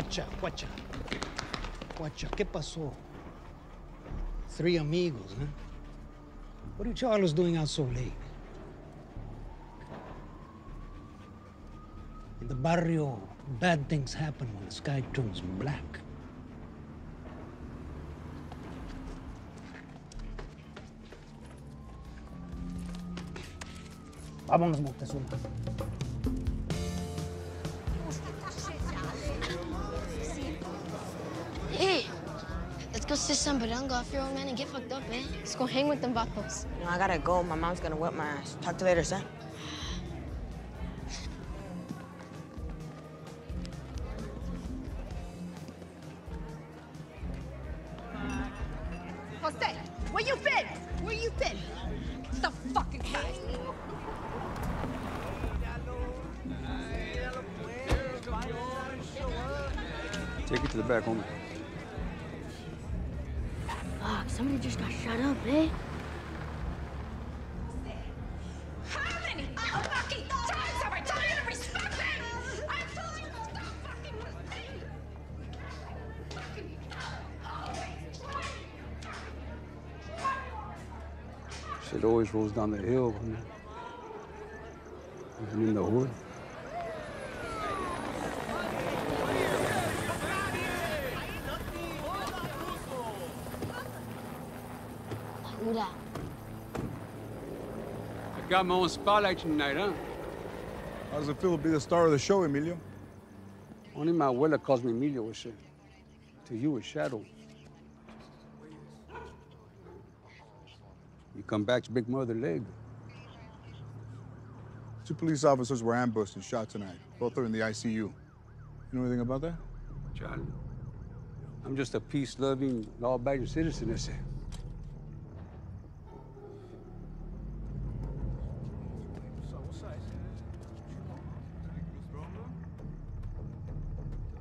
Guacha, guacha. Guacha, ¿qué pasó? Three amigos, huh? What are you Charlos doing out so late? In the barrio, bad things happen when the sky turns black. Vámonos, Moctezuma. Let's sit some baranga off your old man and get fucked up, eh? Let's go hang with them vatos. No, I gotta go. My mom's gonna whip my ass. Talk to you later, son. Shit always rolls down the hill, homie. Even in the hood. Who? I got my own spotlight tonight, huh? How does it feel to be the star of the show, Emilio? Only my abuela calls me Emilio with shit. To you, it's Shadow. Come back to Big Mother leg. Two police officers were ambushed and shot tonight. Both are in the ICU. You know anything about that? Charlie, I'm just a peace-loving, law-abiding citizen, that's it.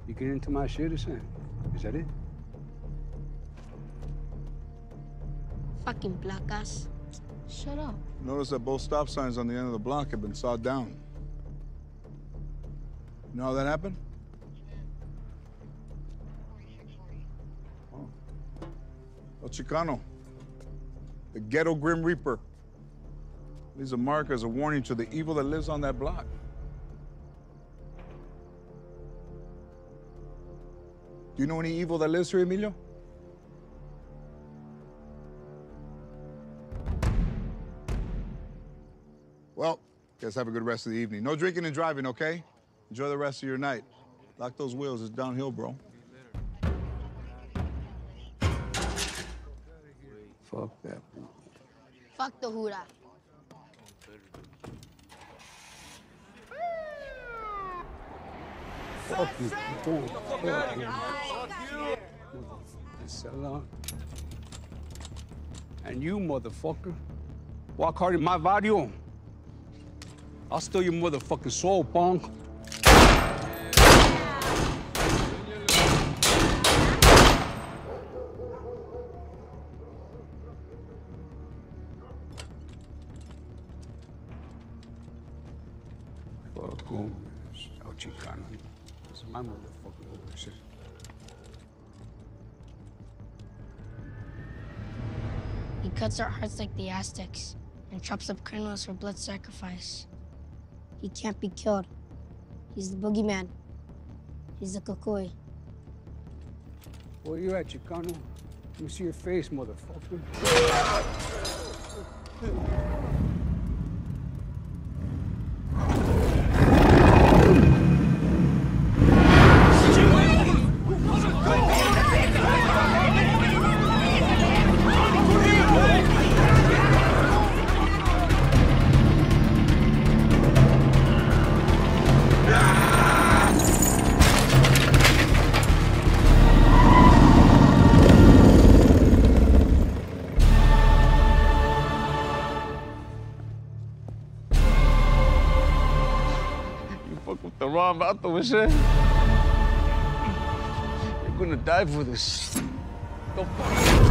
You get into my shit, is that it? Fucking black ass. Shut up. Notice that both stop signs on the end of the block have been sawed down. You know how that happened? Oh. El Chicano, the ghetto Grim Reaper. Leaves a mark as a warning to the evil that lives on that block. Do you know any evil that lives here, Emilio? Well, guess have a good rest of the evening. No drinking and driving, okay? Enjoy the rest of your night. Lock those wheels. It's downhill, bro. Fuck that. Fuck the Huda. Fuck you. Don't fuck you. Sell And you, motherfucker, walk hard in my barrio. I'll steal your motherfucking soul, punk. Fuck home. El Chicano. It's my motherfucking over shit. He cuts our hearts like the Aztecs and chops up criminals for blood sacrifice. He can't be killed. He's the boogeyman. He's the Cucuy. Where you at, Chicano? Let me see your face, motherfucker. Fuck with the shit. You're gonna die for this. The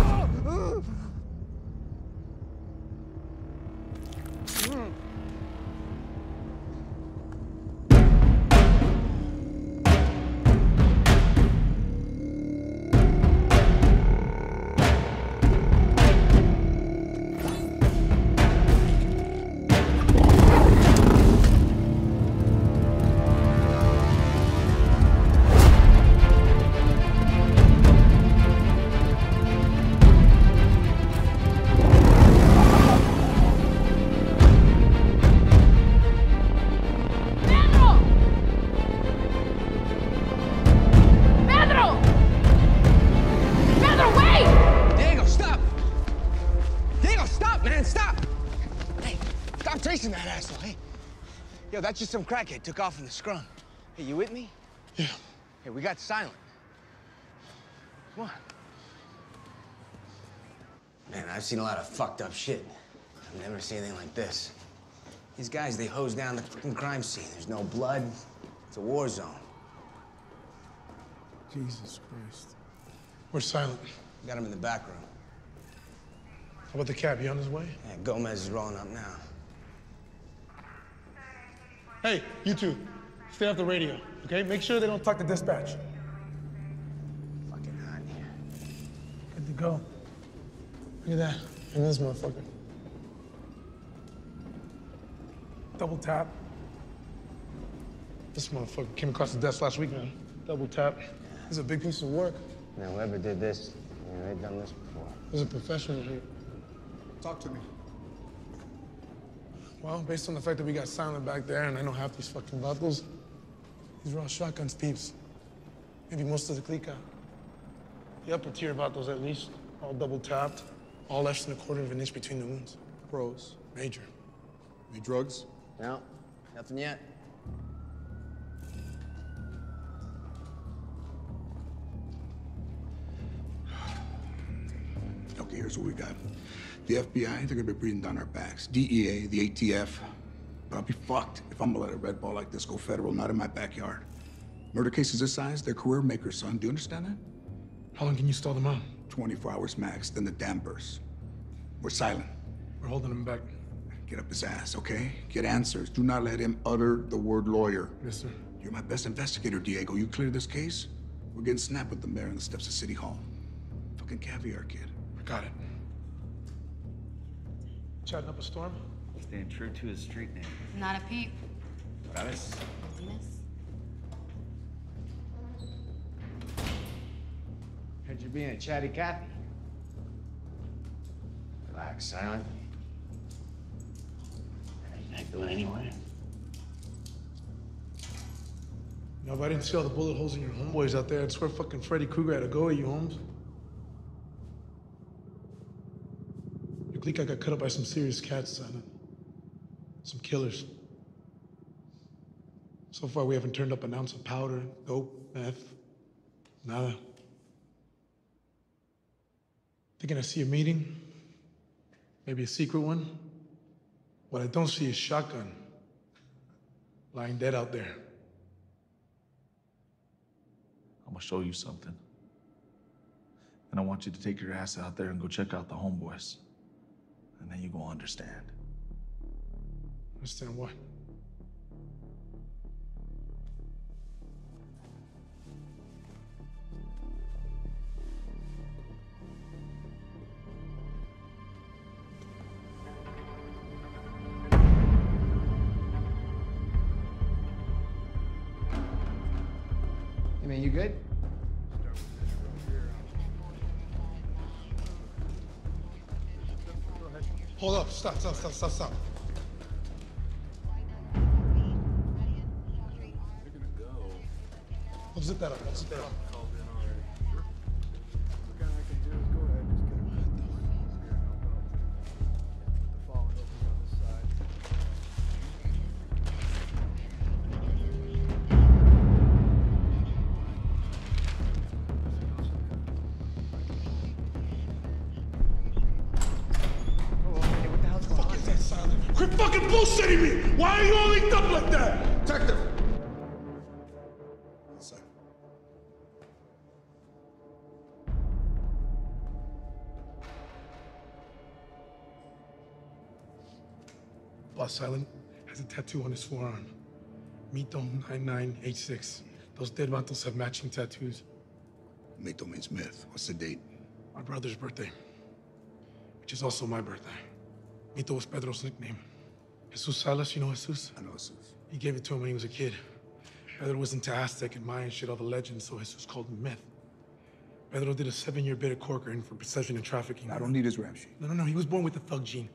Yo, that's just some crackhead took off in the scrum. Hey, you with me? Yeah. Hey, we got silent. Come on. Man, I've seen a lot of fucked up shit. I've never seen anything like this. These guys, they hose down the fucking crime scene. There's no blood. It's a war zone. Jesus Christ. We're silent. Got him in the back room. How about the cab? He on his way? Yeah, Gomez is rolling up now. Hey, you two, stay off the radio, okay? Make sure they don't talk to dispatch. Fucking hot here. Good to go. Look at that. And this motherfucker. Double tap. This motherfucker came across the desk last week, man. Double tap. This is a big piece of work. Now, whoever did this, you know, they've done this before. There's a professional here. Talk to me. Well, based on the fact that we got silent back there and I know half these fucking vatos, these are all shotguns peeps. Maybe most of the clica. The upper tier vatos at least, all double tapped, all less than a quarter of an inch between the wounds. Pros. Major. Any drugs? No, nothing yet. Okay, here's what we got. The FBI, they're gonna be breathing down our backs. DEA, the ATF. But I'll be fucked if I'm gonna let a red ball like this go federal, not in my backyard. Murder cases this size, they're career makers, son. Do you understand that? How long can you stall them out? 24 hours max, then the dam bursts. We're silent. We're holding them back. Get up his ass, okay? Get answers. Do not let him utter the word lawyer. Yes, sir. You're my best investigator, Diego. You clear this case? We're getting snapped with the mayor on the steps of City Hall. Fucking caviar kid. Got it. Chatting up a storm? Staying true to his street name. Not a peep. Travis? Miss. Heard you being a chatty Cathy. Relax, silent. Ain't that going anywhere? No, if I didn't see all the bullet holes in your homeboys out there, I'd swear fucking Freddy Krueger had to go at you, Holmes. Your clique got cut up by some serious cats, Silent. Some killers. So far, we haven't turned up an ounce of powder, dope, meth, nada. Thinking I see a meeting, maybe a secret one. What I don't see is shotgun lying dead out there. I'm gonna show you something. And I want you to take your ass out there and go check out the homeboys. And then you gonna understand. Understand what? Stop, stop, stop, stop, stop. I'll zip that up, I'll zip that up. Tattoo on his forearm. Mito 9986. Those dead vatos have matching tattoos. Mito means myth. What's the date? My brother's birthday, which is also my birthday. Mito was Pedro's nickname. Jesus Salas, you know Jesus? I know Jesus. He gave it to him when he was a kid. Pedro was into Aztec and Mayan shit, all the legends, so Jesus called him Myth. Pedro did a seven-year bid at Corcoran for possession and trafficking. I don't need his rap sheet. No, no, no. He was born with the thug gene.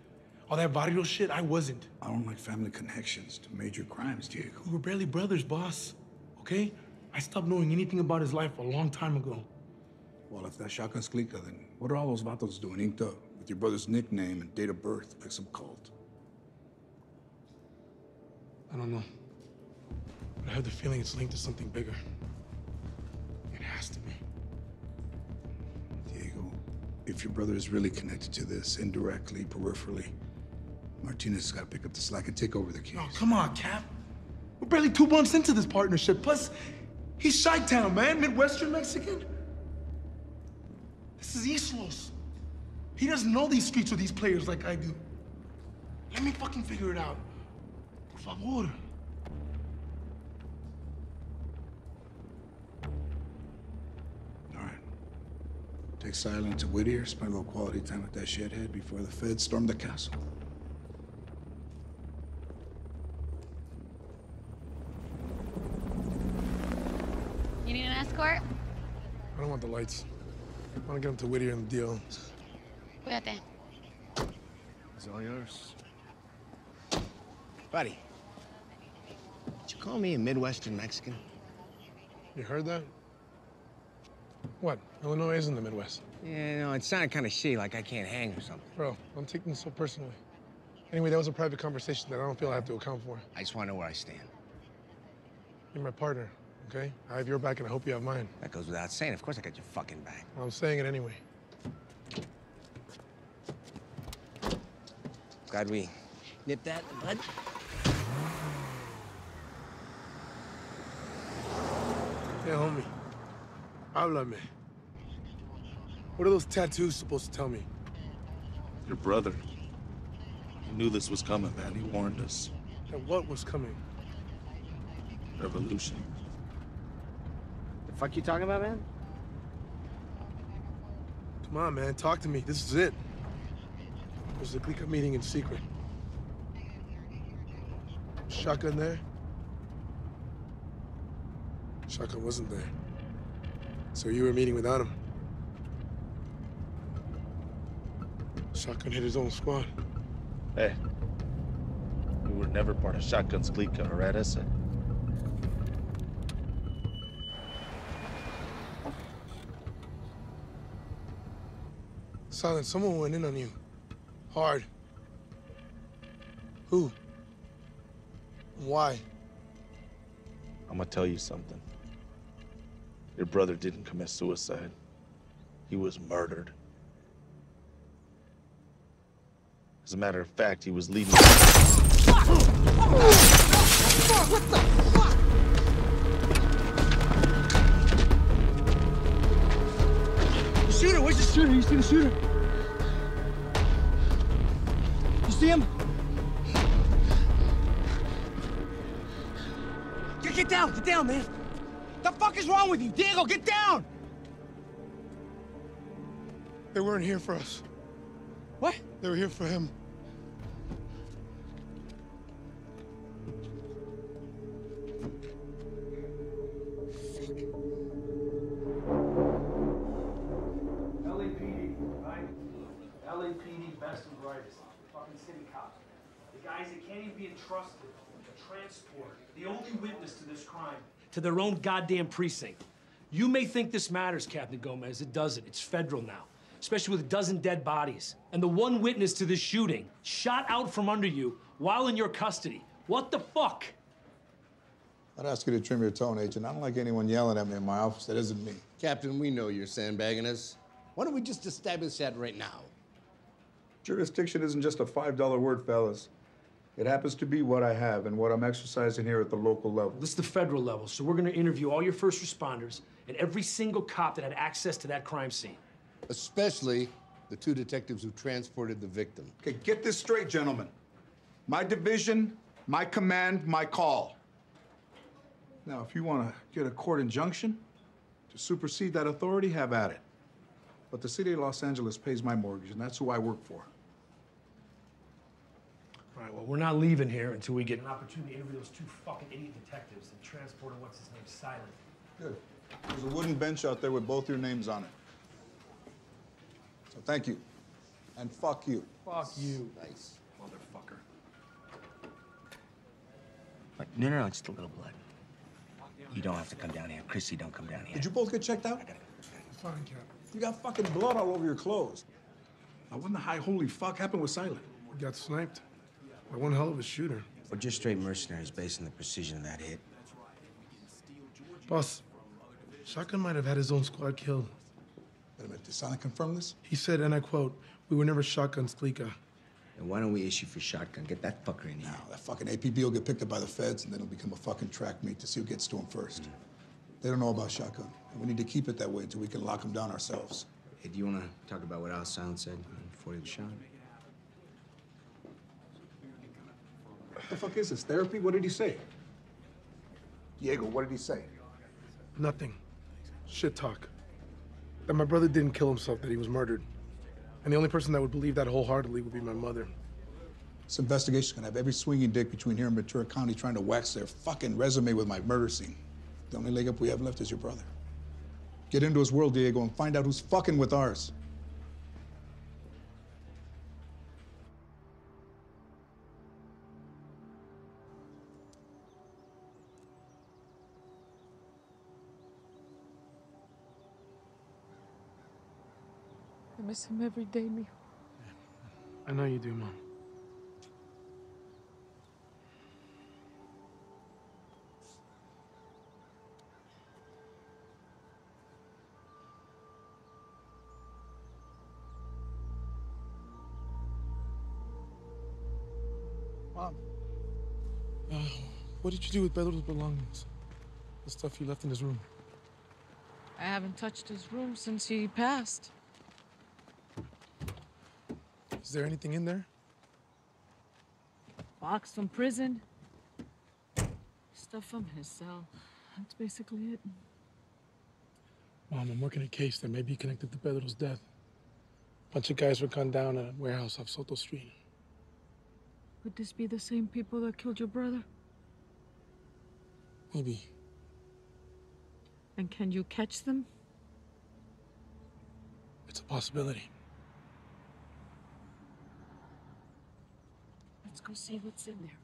All that barrio shit, I wasn't. I don't like family connections to major crimes, Diego. We were barely brothers, boss. Okay? I stopped knowing anything about his life a long time ago. Well, if that's shotgun clica, then what are all those vatos doing inked up? with your brother's nickname and date of birth like some cult. I don't know. But I have the feeling it's linked to something bigger. It has to be. Diego, if your brother is really connected to this, indirectly, peripherally, Martinez has got to pick up the slack and take over the oh, case. Oh, come on, Cap. We're barely two months into this partnership. Plus, he's Chi-Town, man. Midwestern Mexican. This is East Los. He doesn't know these streets or these players like I do. Let me fucking figure it out. Por favor. All right. Take Silent to Whittier, spend a little quality time with that shithead before the feds storm the castle. You need an escort? I don't want the lights. I want to get him to Whittier and the deal. Cuídate. It's all yours. Buddy, did you call me a Midwestern Mexican? You heard that? What? Illinois is in the Midwest. Yeah, no, it sounded kind of shitty, like I can't hang or something. Bro, I'm taking this so personally. Anyway, that was a private conversation that I don't feel I have to account for. I just want to know where I stand. You're my partner, okay? I have your back and I hope you have mine. That goes without saying. Of course I got your fucking back. I'm saying it anyway. Glad we nipped that in the bud. Hey, homie. Háblame. What are those tattoos supposed to tell me? Your brother. He knew this was coming, man. He warned us. And what was coming? Revolution. The fuck you talking about, man? Come on, man. Talk to me. This is it. There's a clique meeting in secret. Shotgun there? Shotgun wasn't there. So you were meeting without him. Shotgun hit his own squad. Hey. We were never part of Shotgun's clique, all right, Silent, someone went in on you. Hard. Who? Why? I'm gonna tell you something. Your brother didn't commit suicide. He was murdered. As a matter of fact, he was leading. What the fuck? The shooter, where's the shooter? You see the shooter? See him? Get, get down, get down, man. The fuck is wrong with you? Diego, get down! They weren't here for us. What? They were here for him. LAPD, right? LAPD, best and brightest. Fucking city cops. The guys that can't even be entrusted to transport the only witness to this crime to their own goddamn precinct. You may think this matters, Captain Gomez. It doesn't. It's federal now, especially with a dozen dead bodies. And the one witness to this shooting shot out from under you while in your custody. What the fuck? I'd ask you to trim your tone, Agent. I don't like anyone yelling at me in my office that isn't me. Captain, we know you're sandbagging us. Why don't we just establish that right now? Jurisdiction isn't just a $5 word, fellas. It happens to be what I have and what I'm exercising here at the local level. This is the federal level, so we're gonna interview all your first responders and every single cop that had access to that crime scene. Especially the two detectives who transported the victim. Okay, get this straight, gentlemen. My division, my command, my call. Now, if you want to get a court injunction to supersede that authority, have at it. But the city of Los Angeles pays my mortgage, and that's who I work for. All right, well, we're not leaving here until we get an opportunity to interview those two fucking idiot detectives that transported what's his name, Silent. Good. There's a wooden bench out there with both your names on it. So thank you. And fuck you. Fuck you. Nice. Motherfucker. But no, no, no, just a little blood. You don't have to come down here. Chrissy, don't come down here. Did you both get checked out? Fine, Cap. You got fucking blood all over your clothes. I wonder how holy fuck happened with Silent. He got sniped by one hell of a shooter. Or just straight mercenaries based on the precision of that hit. Boss, Shotgun might have had his own squad killed. Wait a minute, did Silent confirm this? He said, and I quote, we were never Shotgun's clica. And why don't we issue for shotgun? Get that fucker in here. Now, that fucking APB will get picked up by the feds, and then it'll become a fucking track meet to see who gets to him first. They don't know about Shotgun. And we need to keep it that way until we can lock him down ourselves. Hey, do you want to talk about what Al Silent said before he was shot? What the fuck is this? Therapy? What did he say? Diego, what did he say? Nothing. Shit talk. That my brother didn't kill himself, that he was murdered. And the only person that would believe that wholeheartedly would be my mother. This investigation's gonna have every swinging dick between here and Ventura County trying to wax their fucking resume with my murder scene. The only leg up we have left is your brother. Get into his world, Diego, and find out who's fucking with ours. Miss him every day, mijo. I know you do, Mom. Mom. Uh, what did you do with Pedro's belongings? The stuff you left in his room. I haven't touched his room since he passed. Is there anything in there? Box from prison. Stuff from his cell. That's basically it. Mom, I'm working a case that may be connected to Pedro's death. A Bunch of guys were gunned down at a warehouse off Soto Street. Would this be the same people that killed your brother? Maybe. And can you catch them? It's a possibility. Let's go see what's in there.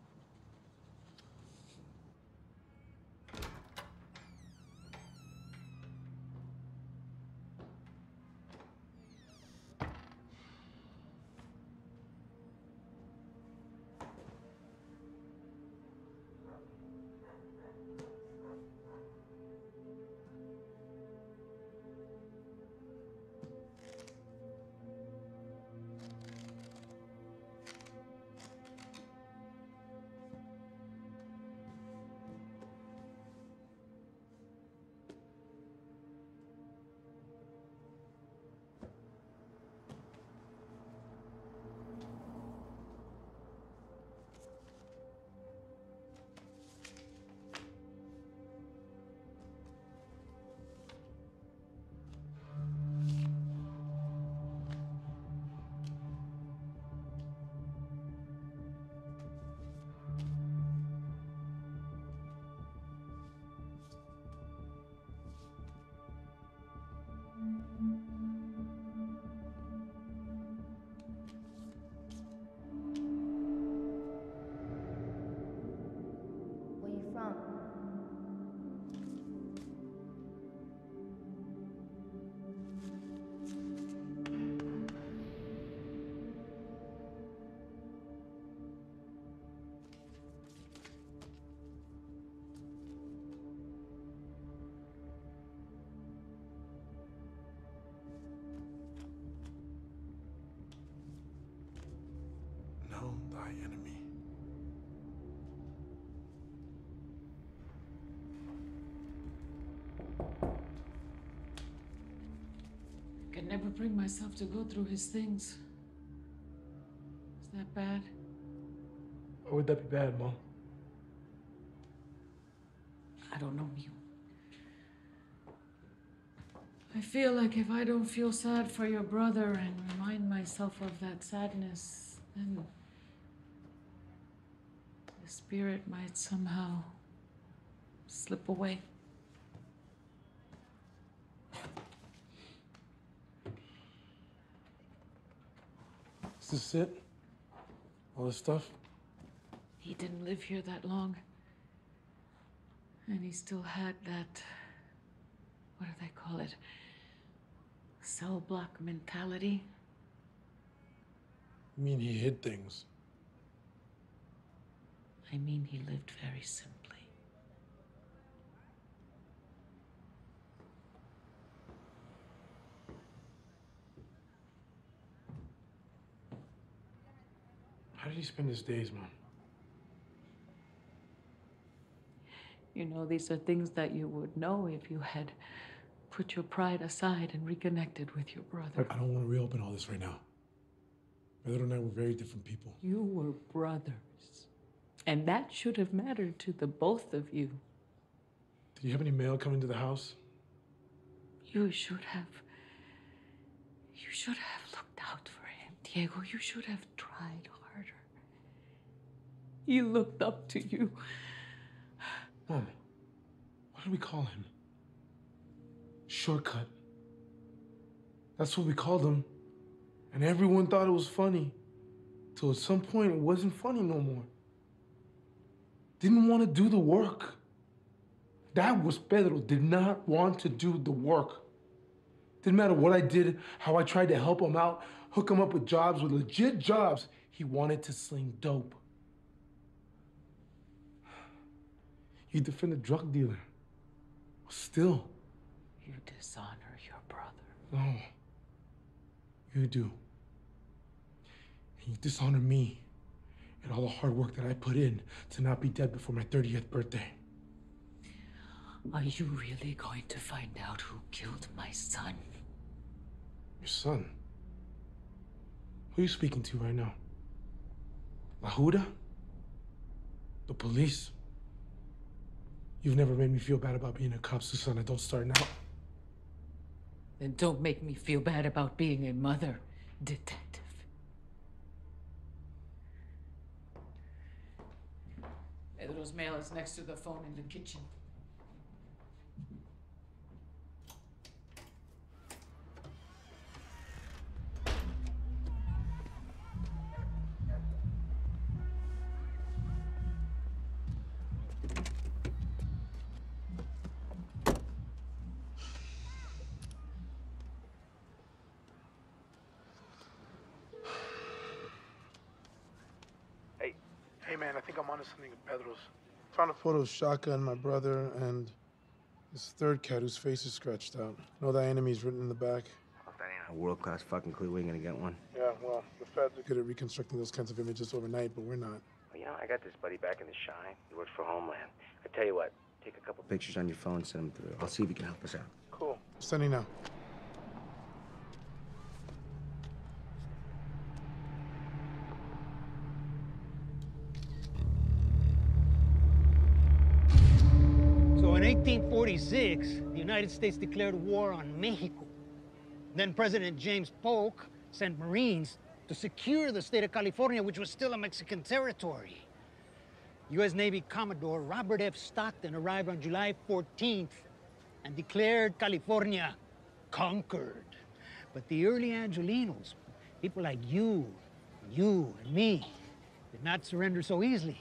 Thy enemy. I can never bring myself to go through his things. Is that bad? Why would that be bad, Mom? I don't know you. I feel like if I don't feel sad for your brother and remind myself of that sadness, then the spirit might somehow slip away. Is this it? All this stuff? He didn't live here that long. And he still had that. What do they call it? Cell block mentality. You mean he hid things? I mean, he lived very simply. How did he spend his days, Mom? You know, these are things that you would know if you had put your pride aside and reconnected with your brother. I don't want to reopen all this right now. Pedro and I were very different people. You were brothers. And that should have mattered to the both of you. Did you have any mail coming to the house? You should have. You should have looked out for him, Diego. You should have tried harder. He looked up to you. Mom, what did we call him? Shortcut. That's what we called him. And everyone thought it was funny. Till at some point it wasn't funny no more. Didn't want to do the work. That was Pedro. Did not want to do the work. Didn't matter what I did, how I tried to help him out, hook him up with jobs, with legit jobs. He wanted to sling dope. You defend a drug dealer. Still. You dishonor your brother. No. You do. And you dishonor me and all the hard work that I put in to not be dead before my 30th birthday. Are you really going to find out who killed my son? Your son? Who are you speaking to right now? La Huda? The police? You've never made me feel bad about being a cop, Susana. Don't start now. Then don't make me feel bad about being a mother, detective. Pedro's mail is next to the phone in the kitchen. I found a photo of Shaka and my brother and this third cat whose face is scratched out. No, that enemy's written in the back. If that ain't a world class fucking clue, we ain't gonna get one. Yeah, well, the feds are good at reconstructing those kinds of images overnight, but we're not. Well, you know, I got this buddy back in the shine. He works for Homeland. I tell you what, take a couple pictures on your phone, send them through. I'll see if he can help us out. Cool. Sending now. 1846, the United States declared war on Mexico. Then President James Polk sent Marines to secure the state of California, which was still a Mexican territory. U.S. Navy Commodore Robert F. Stockton arrived on July 14th and declared California conquered. But the early Angelinos, people like you, you and me, did not surrender so easily.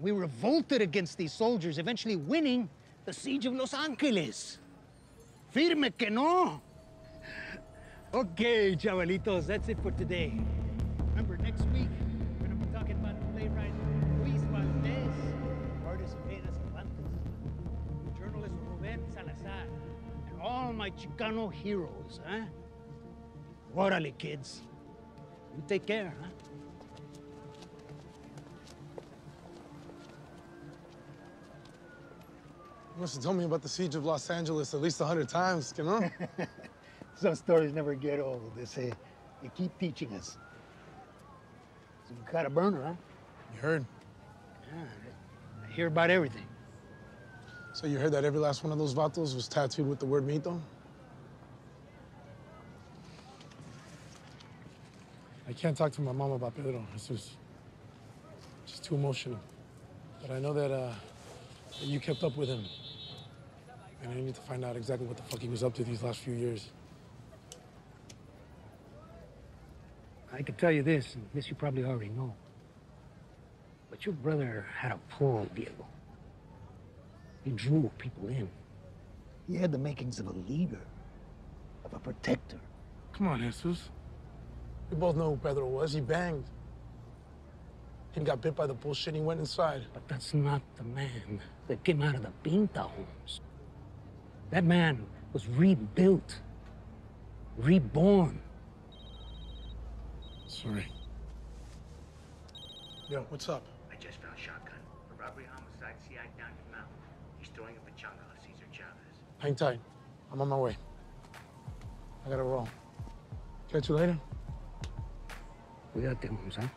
We revolted against these soldiers, eventually winning the siege of Los Angeles. Firme que no. Okay, chavalitos, that's it for today. Remember, next week, we're gonna be talking about the playwright Luis Valdez, artist Elena Cervantes, journalist Ruben Salazar, and all my Chicano heroes, huh? Órale, kids. You take care, huh? You must have told me about the siege of Los Angeles at least a hundred times, you know? Some stories never get old. They say they keep teaching us. So you got a burner, huh? You heard. Yeah, I hear about everything. So you heard that every last one of those vatos was tattooed with the word mito? I can't talk to my mom about Pedro. It's just, just too emotional. But I know that, uh, that you kept up with him. And I need to find out exactly what the fuck he was up to these last few years. I can tell you this, and this you probably already know. But your brother had a pull, Diego. He drew people in. He had the makings of a leader, of a protector. Come on, Jesus. We both know who Pedro was. He banged. He got bit by the bullshit. He went inside. But that's not the man that came out of the Pinta homes. That man was rebuilt, reborn. Sorry. Yo, what's up? I just found shotgun. A robbery homicide, CI down your mouth. He's throwing a pachanga on Cesar Chavez. Hang tight. I'm on my way. I gotta roll. Catch you later. Cuídate, Monza.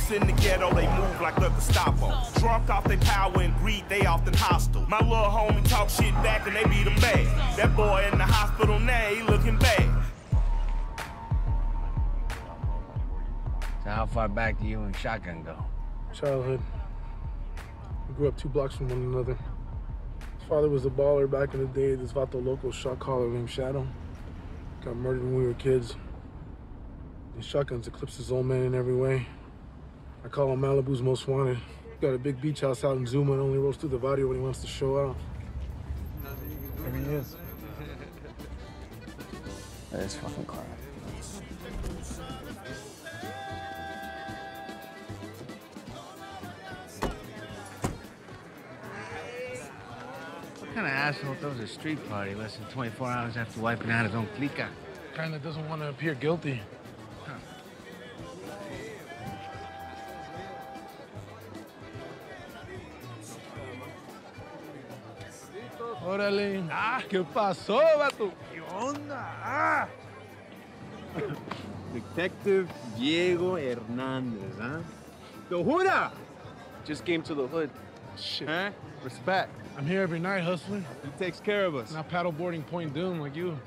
Cops in the ghetto, they move like the Gestapo. Drunk off their power and greed, they often hostile. My little homie talk shit back and they beat him bad. That boy in the hospital now, he looking bad. So how far back do you and Shotgun go? Childhood. We grew up two blocks from one another. His father was a baller back in the day. This Vato local shot caller named Shadow. Got murdered when we were kids. His shotguns eclipsed his old man in every way. I call him Malibu's most wanted. Got a big beach house out in Zuma and only rolls through the barrio when he wants to show out. There he is. That is fucking Carl. What kind of asshole throws a street party less than 24 hours after wiping out his own clica? Kinda doesn't want to appear guilty. Órale. Ah, ¿qué pasó, vato? ¿Qué onda? Ah. Detective Diego Hernandez, huh? The hooda! Just came to the hood. Shit. Huh? Respect. I'm here every night hustling. He takes care of us. Not paddleboarding Point Dume like you.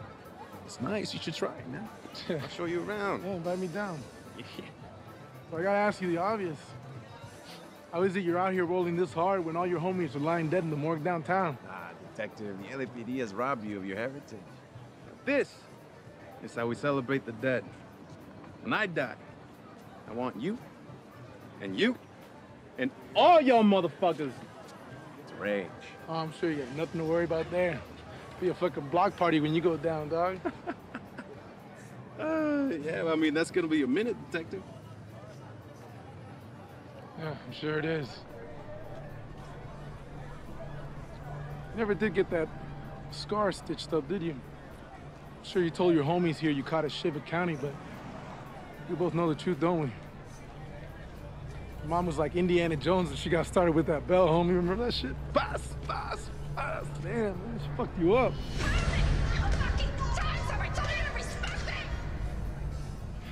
It's nice. You should try it, man. I'll show you around. Yeah, invite me down. Yeah. So I gotta ask you the obvious. How is it you're out here rolling this hard when all your homies are lying dead in the morgue downtown? Detective, the LAPD has robbed you of your heritage. This is how we celebrate the dead. When I die, I want you, and you, and all y'all motherfuckers to rage. Oh, I'm sure you got nothing to worry about there. Be a fucking block party when you go down, dog. Uh, yeah, I mean, that's gonna be a minute, Detective. Yeah, I'm sure it is. Never did get that scar stitched up, did you? I'm sure you told your homies here you caught a shiv at County, but we both know the truth, don't we? Your mom was like Indiana Jones and she got started with that bell, homie. Remember that shit? Pass, pass, pass. Damn, man, she fucked you up.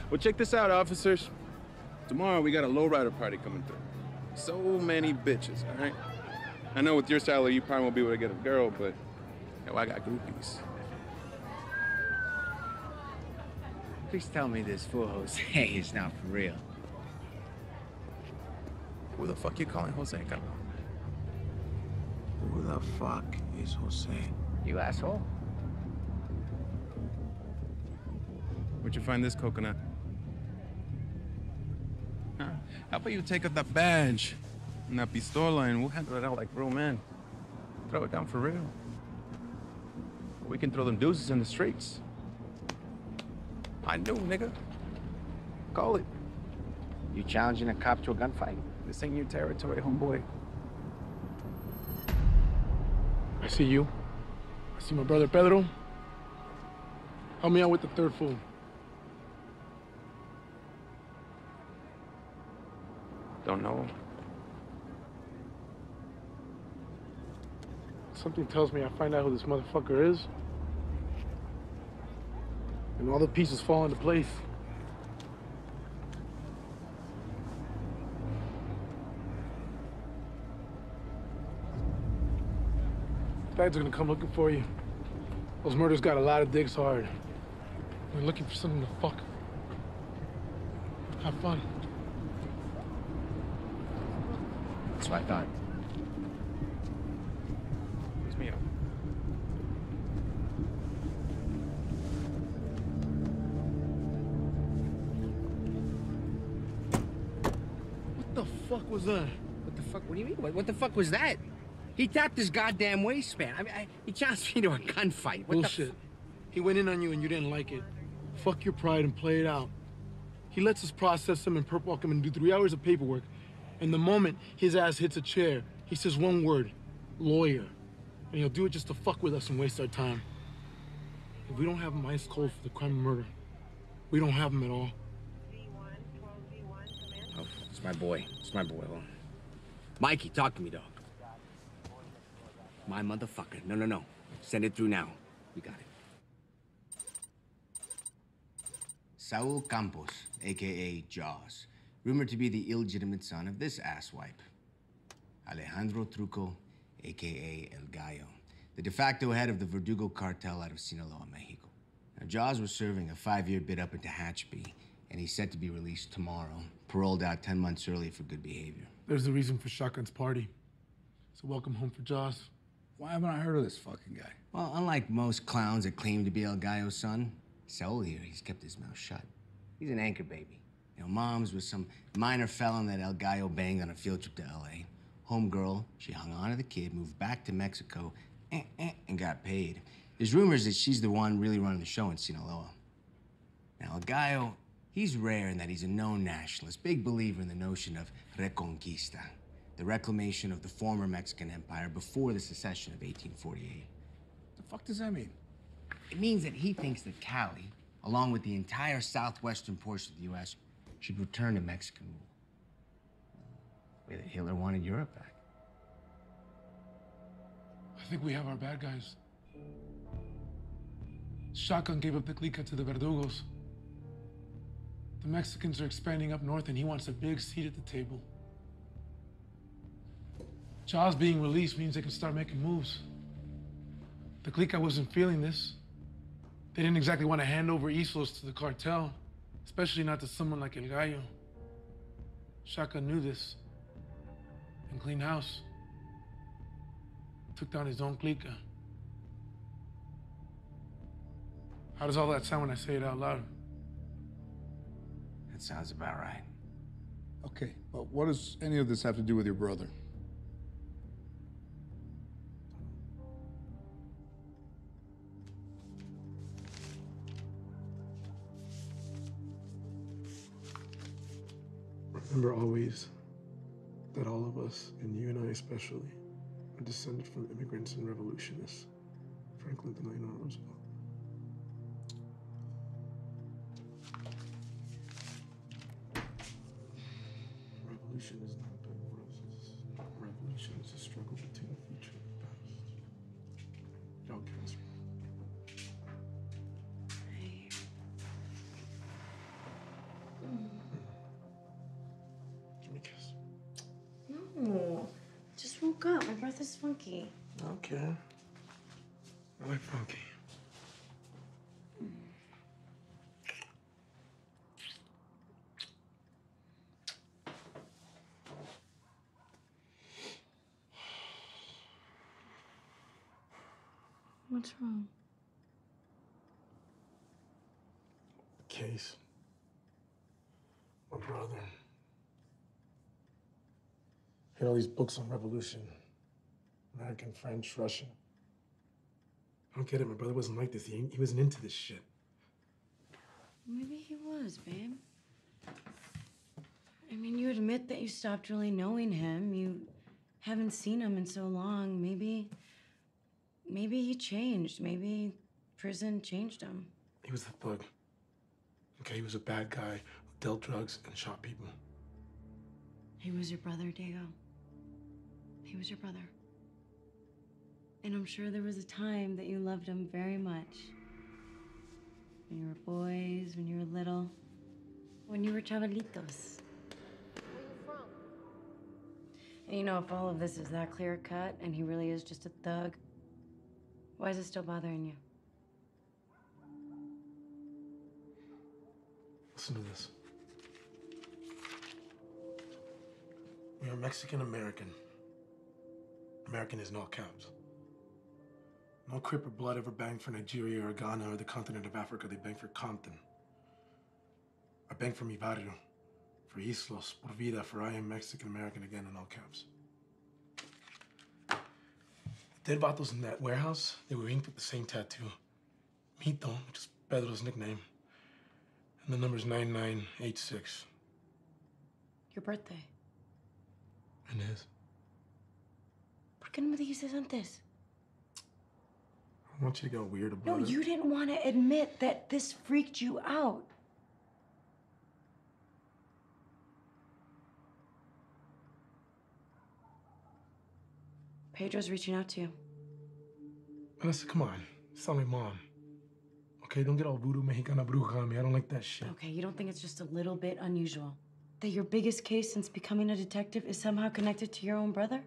Well, check this out, officers. Tomorrow we got a lowrider party coming through. So many bitches, all right? I know with your salary you probably won't be able to get a girl, but yo, I got groupies. Please tell me this fool Jose is not for real. Who the fuck you calling Jose, cabrón? Who the fuck is Jose? You asshole. Where'd you find this coconut? Huh? How about you take up that badge and that pistola and we'll handle it out like real men. Throw it down for real. We can throw them deuces in the streets. I knew, nigga. Call it. You challenging a cop to a gunfight? This ain't your territory, homeboy. I see you. I see my brother Pedro. Help me out with the third fool. Don't know. Something tells me I find out who this motherfucker is. And all the pieces fall into place. Feds are gonna come looking for you. Those murders got a lot of dicks hard. They're looking for something to fuck. Have fun. That's what I thought. Was that? What the fuck? What do you mean? What, what the fuck was that? He tapped his goddamn waistband. I mean, I, he challenged me to a gunfight. What Bullshit. He went in on you and you didn't like it. Fuck your pride and play it out. He lets us process him and perp walk him and do three hours of paperwork. And the moment his ass hits a chair, he says one word, lawyer. And he'll do it just to fuck with us and waste our time. If we don't have him ice cold for the crime of murder, we don't have him at all. It's my boy. It's my boy. On. Mikey, talk to me, dog. My motherfucker. No, no, no. Send it through now. We got it. Saul Campos, aka Jaws, rumored to be the illegitimate son of this asswipe. Alejandro Truco, aka El Gallo, the de facto head of the Verdugo cartel out of Sinaloa, Mexico. Now, Jaws was serving a five-year bid up into Hatchby, and he's set to be released tomorrow, paroled out 10 months early for good behavior. There's a reason for Shotgun's party. So welcome home for Jaws. Why haven't I heard of this fucking guy? Well, unlike most clowns that claim to be El Gallo's son, Saul here, he's kept his mouth shut. He's an anchor baby. You know, mom's was some minor felon that El Gallo banged on a field trip to L.A. Homegirl, she hung on to the kid, moved back to Mexico, eh, eh, and got paid. There's rumors that she's the one really running the show in Sinaloa. Now, El Gallo, he's rare in that he's a known nationalist, big believer in the notion of reconquista, the reclamation of the former Mexican empire before the secession of 1848. The fuck does that mean? It means that he thinks that Cali, along with the entire southwestern portion of the U.S., should return to Mexican rule. The way that Hitler wanted Europe back. I think we have our bad guys. Shotgun gave up the Clica to the Verdugos. The Mexicans are expanding up north and he wants a big seat at the table. Jaws being released means they can start making moves. The Clica wasn't feeling this. They didn't exactly want to hand over Islos to the cartel, especially not to someone like El Gallo. Shaka knew this and cleaned house. Took down his own clique. How does all that sound when I say it out loud? That sounds about right. Okay, but what does any of this have to do with your brother? Remember always that all of us, and you and I especially, are descended from immigrants and revolutionists. Franklin Delano Roosevelt. Revolution is not bed of roses. Revolution is a struggle between the future and the past. Y'all cast hmm. Give me a kiss. No, just woke up. My breath is funky. Okay. I like funky. What's wrong? The case. My brother. He had all these books on revolution. American, French, Russian. I don't get it. My brother wasn't like this. He, he wasn't into this shit. Maybe he was, babe. I mean, you admit that you stopped really knowing him. You haven't seen him in so long. Maybe. Maybe he changed. Maybe prison changed him. He was a thug. Okay, he was a bad guy who dealt drugs and shot people. He was your brother, Diego. He was your brother. And I'm sure there was a time that you loved him very much. When you were boys, when you were little, when you were chavalitos. And you know, if all of this is that clear cut and he really is just a thug, why is it still bothering you? Listen to this. We are Mexican American. American is all caps. No Crip or Blood ever banged for Nigeria or Ghana or the continent of Africa. They banged for Compton. I banged for mi barrio, for Islos, por vida, for I am Mexican American again in all caps. Dead vatos in that warehouse, they were inked with the same tattoo. Mito, which is Pedro's nickname. And the number's 9986. Your birthday. And his. ¿Por qué no me dijiste antes? I want you to get weird about No, it. you didn't want to admit that this freaked you out. Pedro's reaching out to you. Vanessa, come on. Sound like mom. Okay, don't get all voodoo mexicana bruja on me. I don't like that shit. Okay, you don't think it's just a little bit unusual that your biggest case since becoming a detective is somehow connected to your own brother?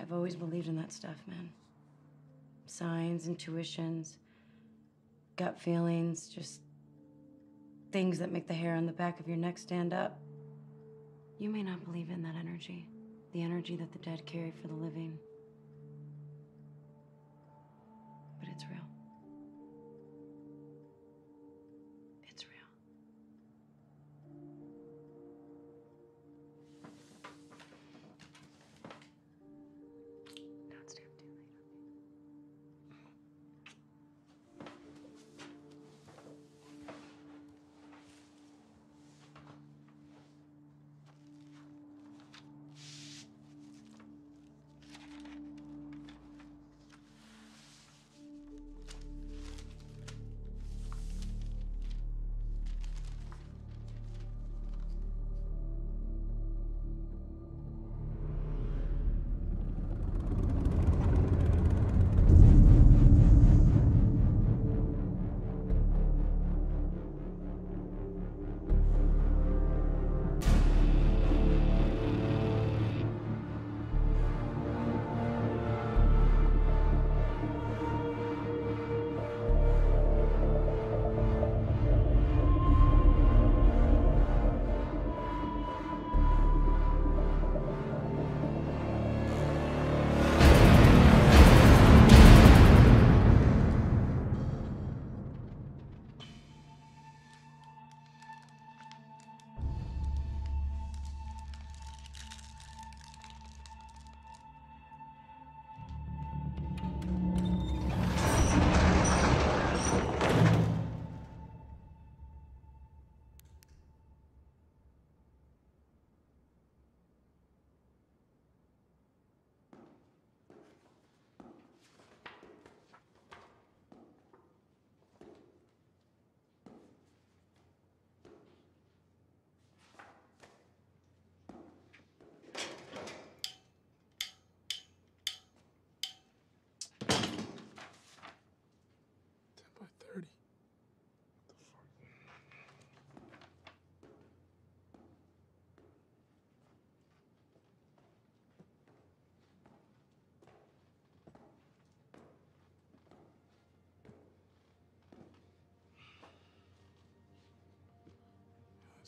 I've always believed in that stuff, man. Signs, intuitions, gut feelings, just things that make the hair on the back of your neck stand up. You may not believe in that energy, the energy that the dead carry for the living.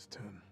It's 10.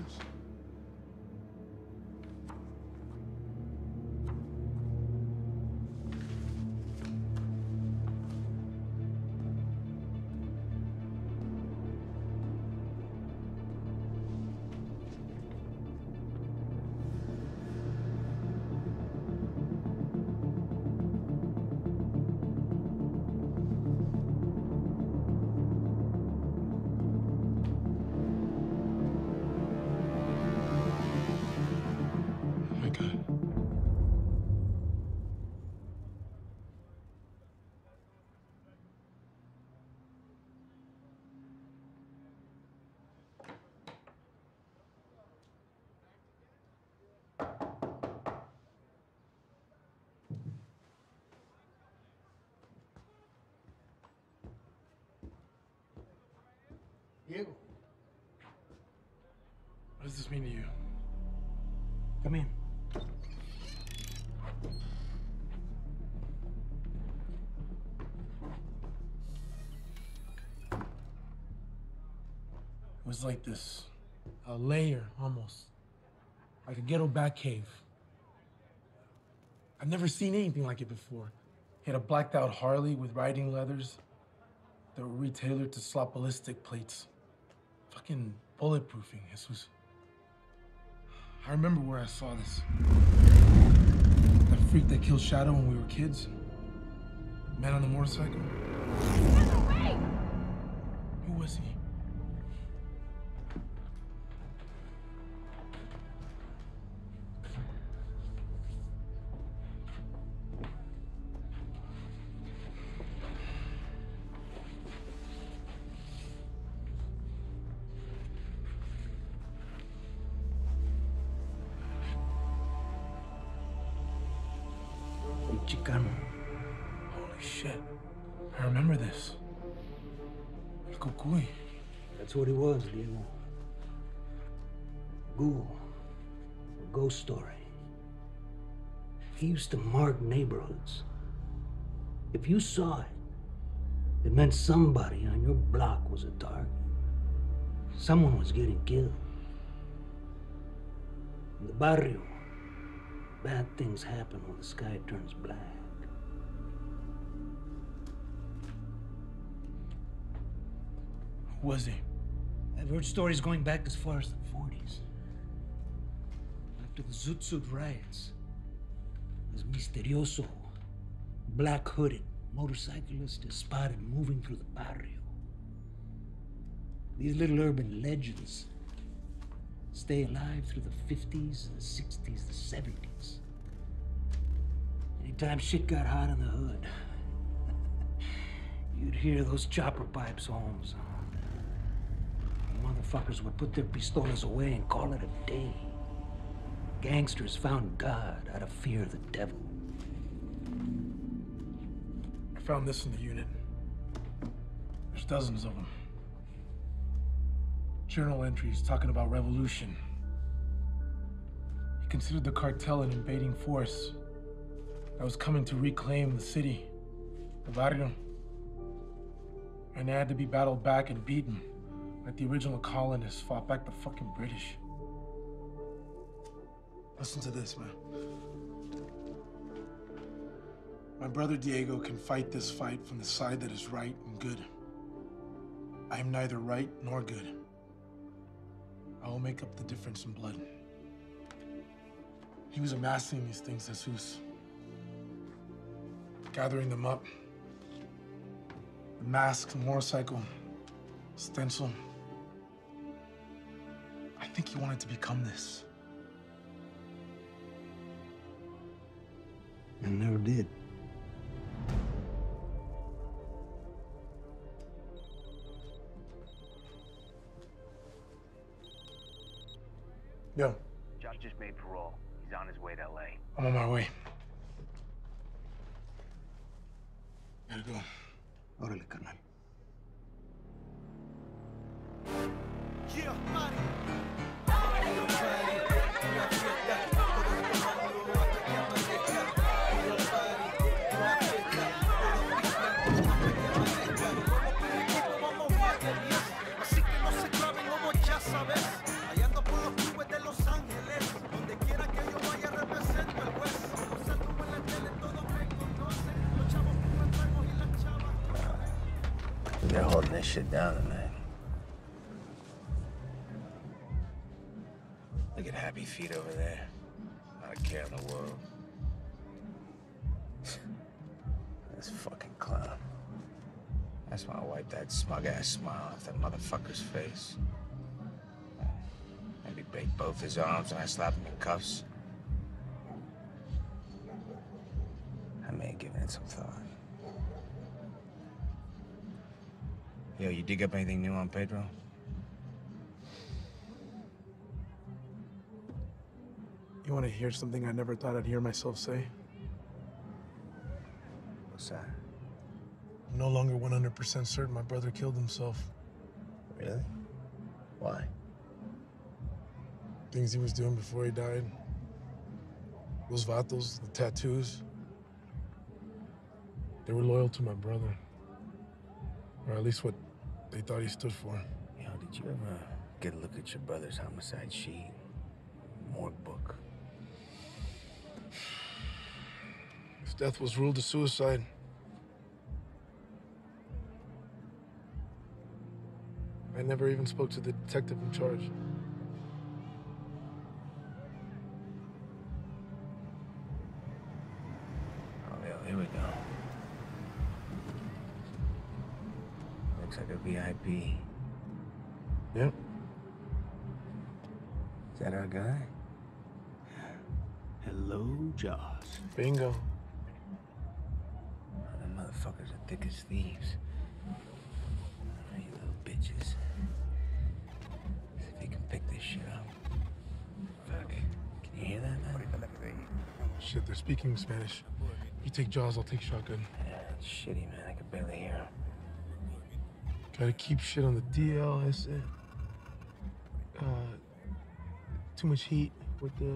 citizens. Diego, What does this mean to you? come in. It was like this, a layer almost, like a ghetto back cave. I've never seen anything like it before. He had a blacked out Harley with riding leathers that were retailored to slot ballistic plates. Fucking bulletproofing, Jesus. I remember where I saw this. That freak that killed Shadow when we were kids. Man on the motorcycle. Chicano. Holy shit. I remember this. El Cucuy. That's what he was, Diego. Google. A ghost story. He used to mark neighborhoods. If you saw it, it meant somebody on your block was a target. Someone was getting killed. In the barrio, bad things happen when the sky turns black. Who was he? I've heard stories going back as far as the 40s. After the Zoot Suit riots, this misterioso, black hooded motorcyclist is spotted moving through the barrio. These little urban legends stay alive through the 50s, the 60s, the 70s. Anytime shit got hot in the hood, you'd hear those chopper pipes homes. Motherfuckers would put their pistolas away and call it a day. Gangsters found God out of fear of the devil. I found this in the unit. There's dozens of them. Journal entries talking about revolution. He considered the cartel an invading force that was coming to reclaim the city, the barrio. And they had to be battled back and beaten, like the original colonists fought back the fucking British. Listen to this, man. My brother Diego can fight this fight from the side that is right and good. I am neither right nor good. I will make up the difference in blood. He was amassing these things, Jesus. Gathering them up. The mask, the motorcycle, stencil. I think he wanted to become this. And never did. Yo, Jaws just made parole. He's on his way to LA. I'm on my way. Gotta go. Órale, carnal. Así shit down tonight. Look at Happy Feet over there. Not a care in the world. This fucking clown. That's why I wipe that smug ass smile off that motherfucker's face. Maybe break both his arms and I slap him in cuffs. I may have given it some thought. Yo, you dig up anything new on Pedro? You want to hear something I never thought I'd hear myself say? What's that? I'm no longer 100% certain my brother killed himself. Really? Why? Things he was doing before he died. Those vatos, the tattoos. They were loyal to my brother. Or at least what they thought he stood for. Yo, did you ever get a look at your brother's homicide sheet? Morgue book? His death was ruled a suicide. I never even spoke to the detective in charge. Oh, yeah, here we go. Looks like a Yep. Is that our guy? Hello, Jaws. Bingo. Oh, them motherfuckers are thick as thieves. Oh, you little bitches. See if you can pick this shit up. Fuck. Can you hear that, man? Oh, shit, they're speaking Spanish. You take Jaws, I'll take shotgun. Yeah, it's shitty, man. I can barely hear him. Gotta keep shit on the DL. That's it. Uh, too much heat with the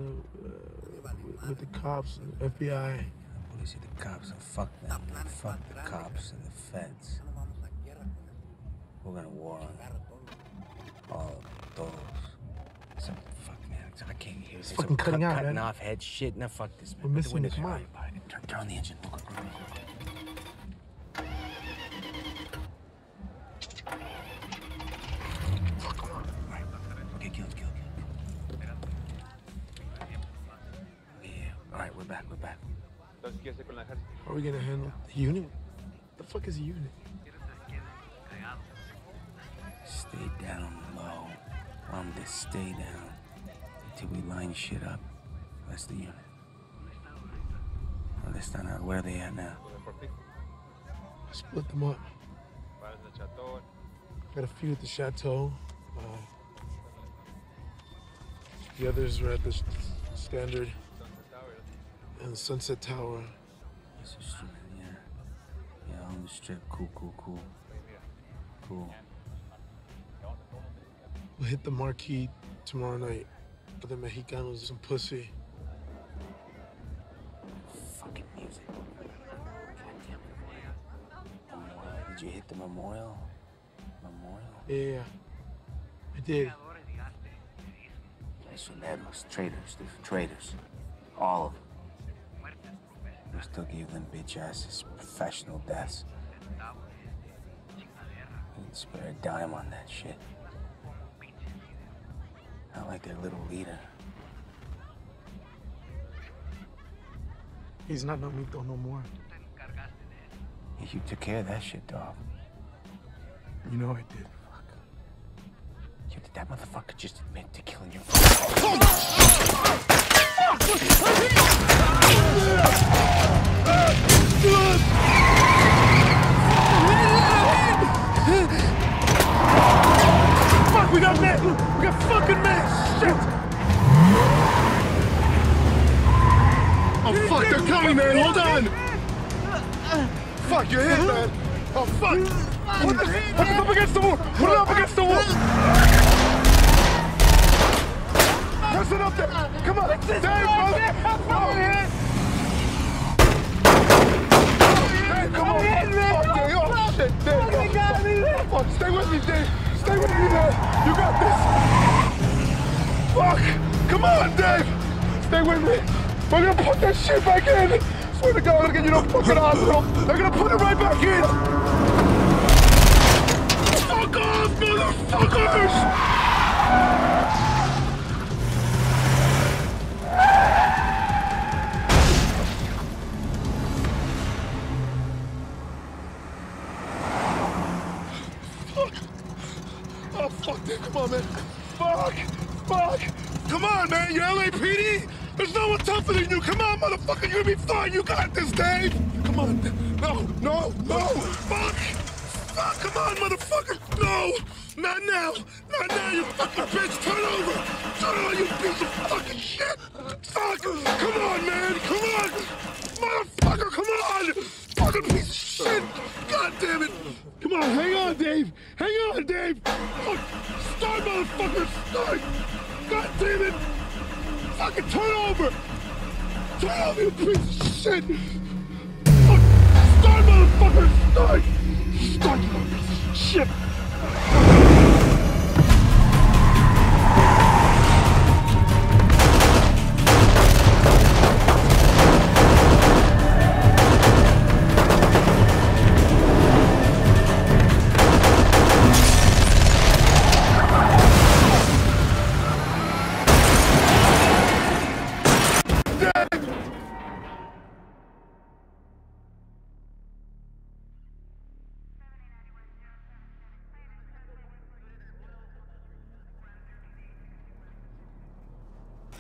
uh, with the cops and FBI. What is it? The cops and fuck them. man. Fuck the cops and the feds. We're gonna war on them. All todos. Some fuck man. I can't hear this. fucking cutting out, Cutting man. off head shit. No, fuck this, man. We're missing the command. down. Turn, turn on the engine. Let's find out where they at now. Split them up. Got a few at the chateau. Uh, the others are at the standard and the Sunset Tower. A strip, yeah. Yeah, on the strip. Cool, cool, cool. Cool. We'll hit the marquee tomorrow night for the Mexicanos some pussy. You hit the memorial? Memorial? Yeah, I did. Traicioneros, traitors, they're traitors. All of them. We still give them bitch asses professional deaths. Didn't spare a dime on that shit. Not like their little leader. He's not Nomito no more. Yeah, You took care of that shit, dog. You know I did. You did that motherfucker just admit to killing your Fuck, we got men! We got fucking men! Shit! Oh fuck, they're coming, man! Hold on! Fuck, you're hit, man! Oh fuck! Put this, put this up against the wall! Put it up against the wall! Press it up there! Come on! Dave, brother! Oh. Dave, come on! Fuck, Dave! Oh shit, Dave! Fuck, stay with me, Dave! Stay with me, man! You got this! Fuck! Come on, Dave! Stay with me! We're gonna put that shit back in! Swear to God, I'm gonna get you to a fucking hospital! They're gonna put it right back in! Fuck off, motherfuckers!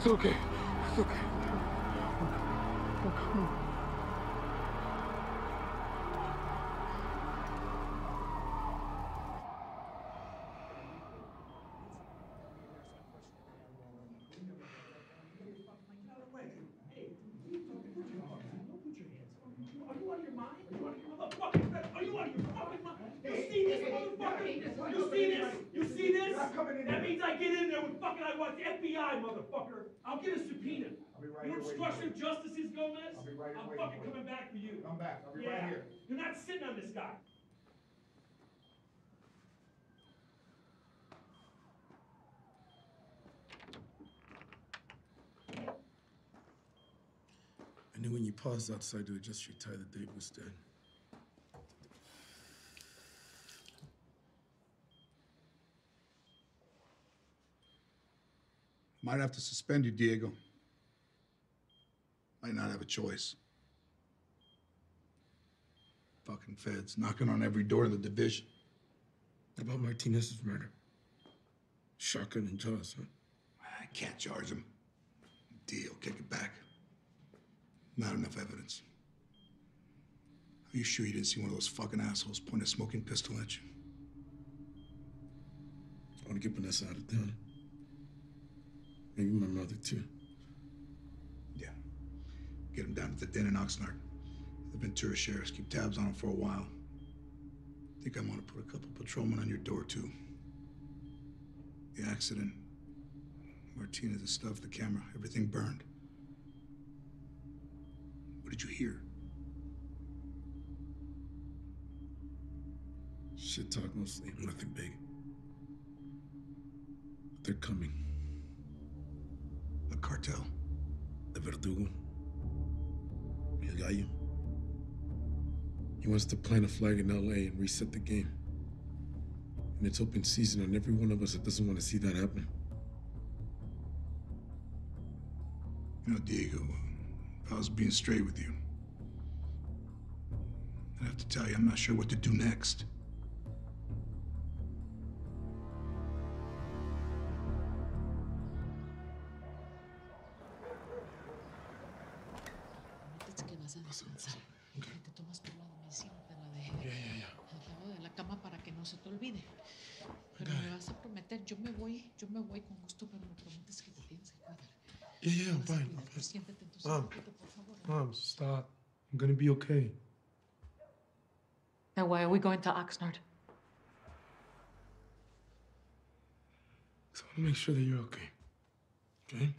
It's okay. It's okay. You see this, motherfucker? You see this? You see this? That means I get in there with fucking, I want the FBI, motherfucker. I'll get a subpoena. You obstruction of justice is Gomez? I'll be right here I'm waiting fucking for you. coming back for you. Come back. I'll be right Yeah. here. You're not sitting on this guy. I knew when you paused outside to adjust your tie, the date was dead. Might have to suspend you, Diego. Might not have a choice. Fucking feds knocking on every door in the division. About Martinez's murder? Shotgun and jaws, huh? I can't charge him. Deal, kick it back. Not enough evidence. Are you sure you didn't see one of those fucking assholes point a smoking pistol at you? I want to get Vanessa out of town. Maybe my mother, too. Yeah. Get him down to the den in Oxnard. The Ventura sheriffs keep tabs on him for a while. Think I'm gonna put a couple patrolmen on your door, too. The accident. Martinez, the stuff, the camera, everything burned. What did you hear? Shit talk mostly, nothing big. They're coming. A cartel. The Verdugo. El Gallo. He wants to plant a flag in LA and reset the game. And it's open season on every one of us that doesn't want to see that happen. You know, Diego, if I was being straight with you, I'd have to tell you I'm not sure what to do next. Gonna be okay. Then why are we going to Oxnard? So I want to make sure that you're okay. Okay?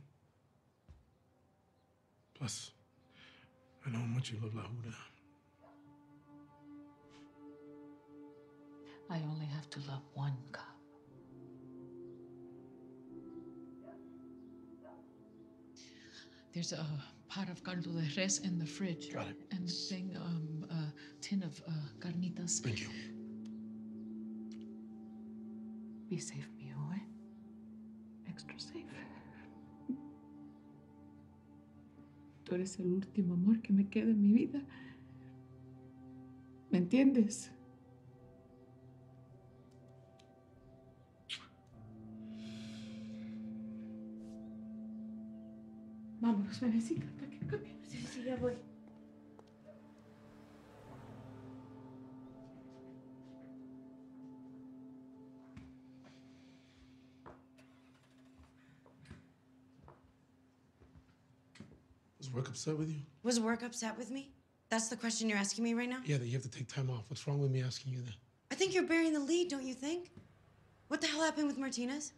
Plus, I know how much you love La Huda. I only have to love one cop. There's a pot of caldo de res in the fridge. Got it. And the thing, um, a tin of uh, carnitas. Thank you. Be safe, mío, eh? Extra safe. Tú eres el último amor que me queda en mi vida. ¿Me entiendes? Vámonos, bebecita, para que cambie. Sí, sí, ya voy. Was work upset with you? Was work upset with me? That's the question you're asking me right now? Yeah, that you have to take time off. What's wrong with me asking you that? I think you're burying the lead, don't you think? What the hell happened with Martinez?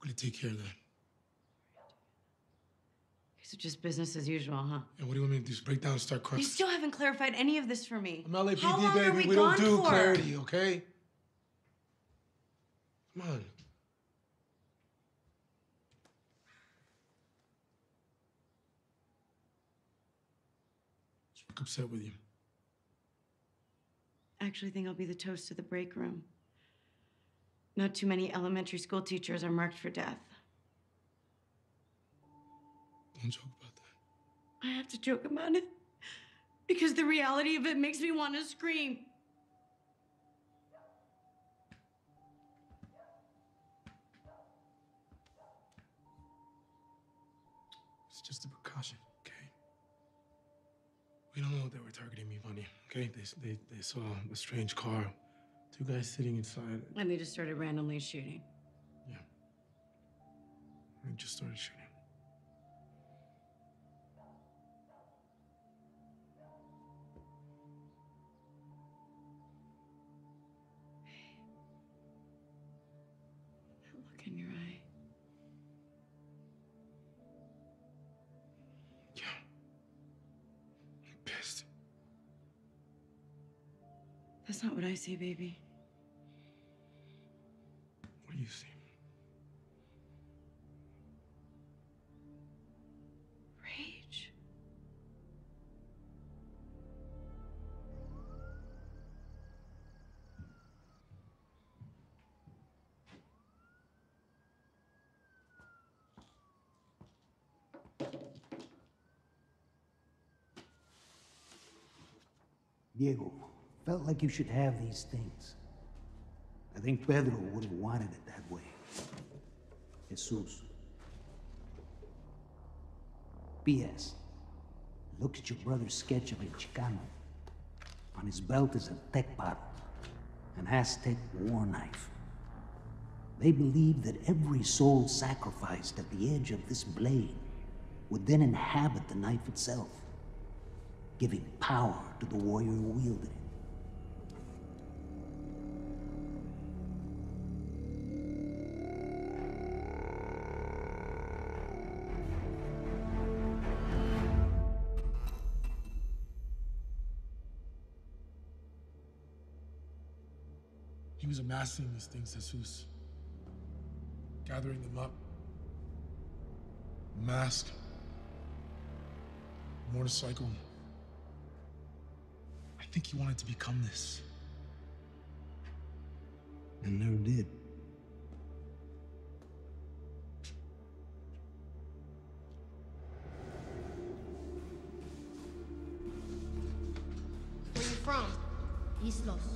We're gonna take care of that. So just business as usual, huh? And what do you want me to do? Just break down and start You still haven't clarified any of this for me. I'm LAPD, How long baby. Are we, we don't do for? clarity, okay? Come on. Upset with you. I actually think I'll be the toast of the break room. Not too many elementary school teachers are marked for death. Don't joke about I have to joke about it because the reality of it makes me want to scream. It's just a precaution, okay? We don't know they were targeting me, Bunny. Okay? They, they, they saw a strange car, two guys sitting inside. And they just started randomly shooting. Yeah. And just started shooting. That's not what I see, baby. Like you should have these things. I think Pedro would have wanted it that way. Jesus. P.S. Look at your brother's sketch of a Chicano. On his belt is a tecpatl, an Aztec war knife. They believe that every soul sacrificed at the edge of this blade would then inhabit the knife itself, giving power to the warrior who wielded it. Amassing these things, Jesus. Gathering them up. Mask. Motorcycle. I think he wanted to become this. And never did. Where you from? East Los. Where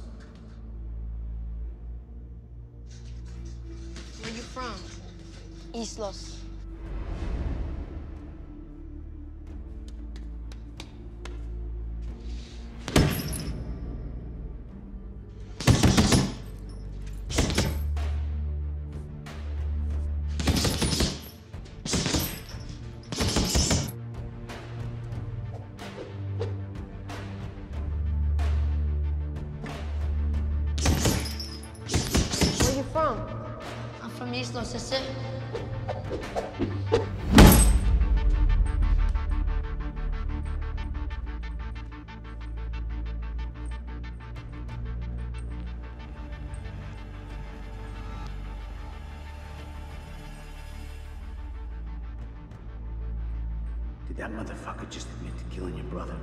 Where you from? I'm from East Los, that motherfucker just admit to killing your brother?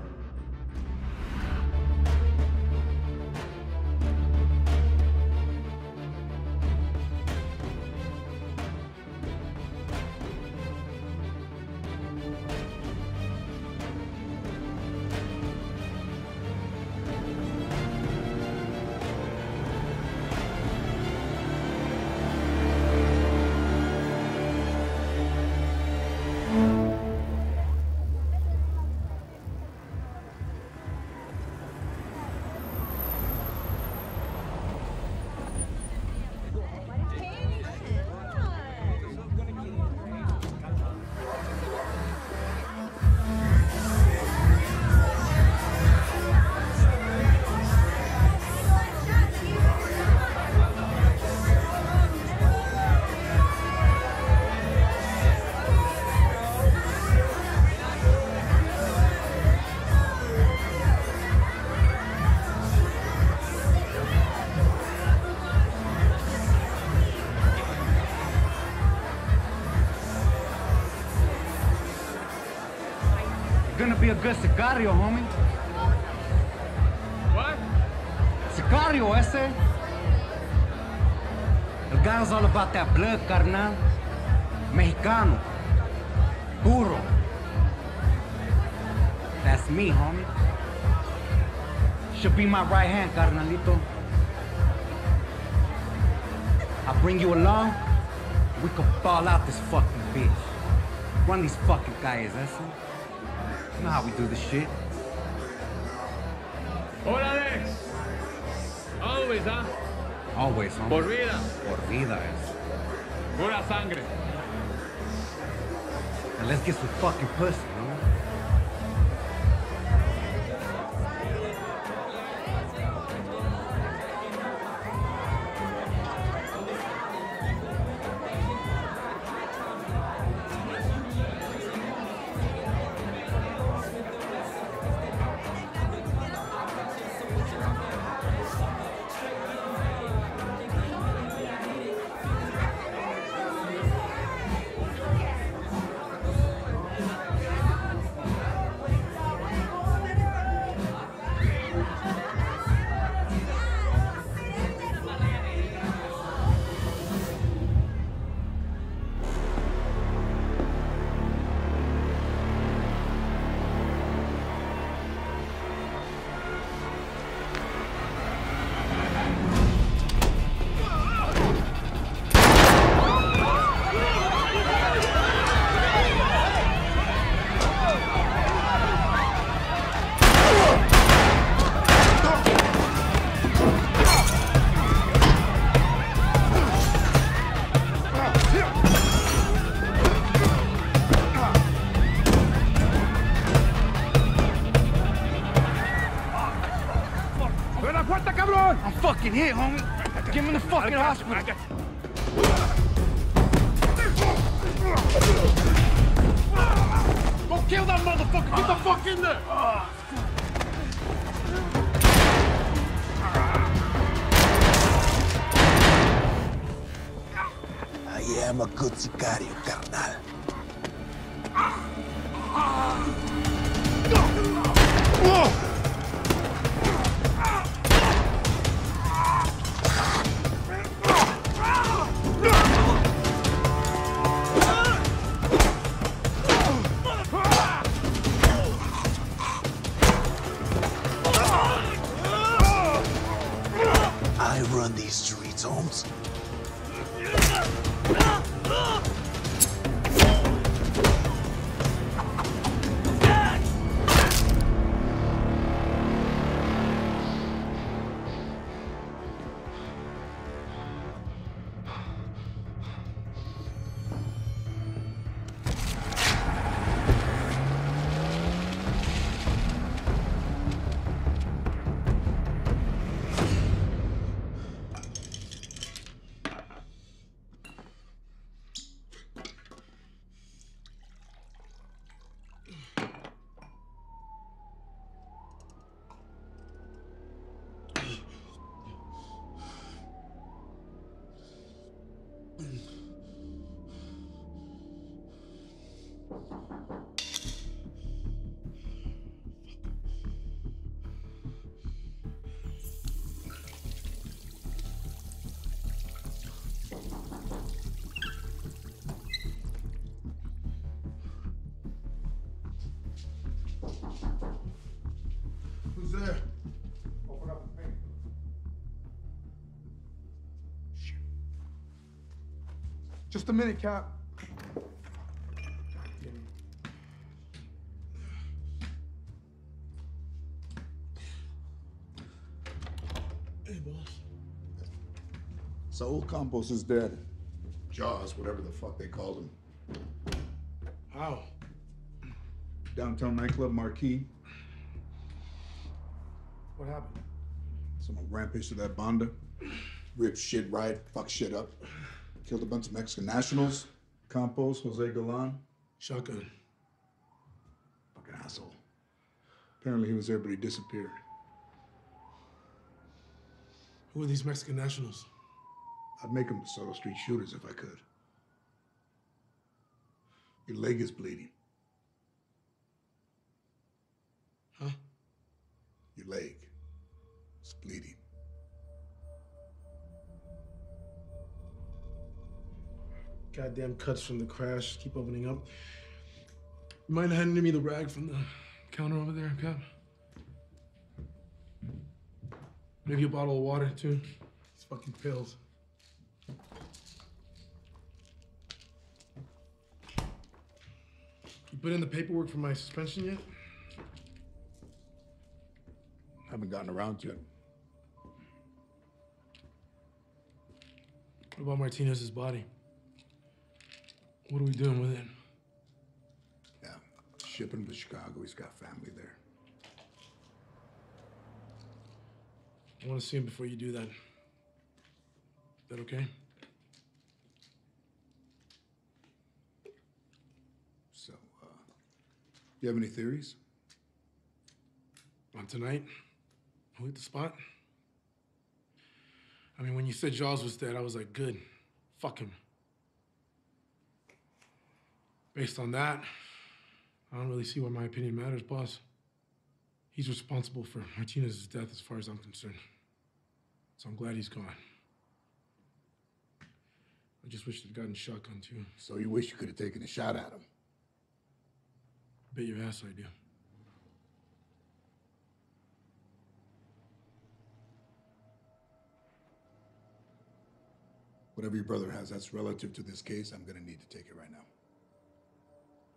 A good sicario, homie. What? Sicario, ese. El guy's all about that blood, carnal. Mexicano. Puro. That's me, homie. Should be my right hand, carnalito. I'll bring you along. We can ball out this fucking bitch. Run these fucking guys, that's it. Know how we do this shit. Hola, Dex. Always, huh? Always, homie. Por vida. Por vida es. Pura sangre. And let's get some fucking pussy, I am a good sicario, carnal. Just a minute, Cap. Hey, boss. Saul Campos is dead. Jaws, whatever the fuck they called him. How? Downtown nightclub Marquee. What happened? Someone rampaged to that Bonda. Ripped shit right, fucked shit up. Killed a bunch of Mexican nationals. Campos, Jose Galan. Shotgun. Fucking asshole. Apparently he was there, but he disappeared. Who are these Mexican nationals? I'd make them the Soto Street shooters if I could. Your leg is bleeding. Huh? Your leg. It's bleeding. Goddamn cuts from the crash keep opening up. You mind handing me the rag from the counter over there, Cap? Maybe a bottle of water, too. These fucking pills. You put in the paperwork for my suspension yet? Haven't gotten around to it. What about Martinez's body? What are we doing with it? Yeah. Ship him to Chicago. He's got family there. I want to see him before you do that. Is that okay? So, uh, you have any theories? On tonight? Who hit the spot? I mean, when you said Jaws was dead, I was like, good. Fuck him. Based on that, I don't really see why my opinion matters, boss. He's responsible for Martinez's death as far as I'm concerned. So I'm glad he's gone. I just wish they'd gotten shotgun too. So you wish you could have taken a shot at him? Bet your ass I do. Whatever your brother has that's relative to this case, I'm gonna need to take it right now.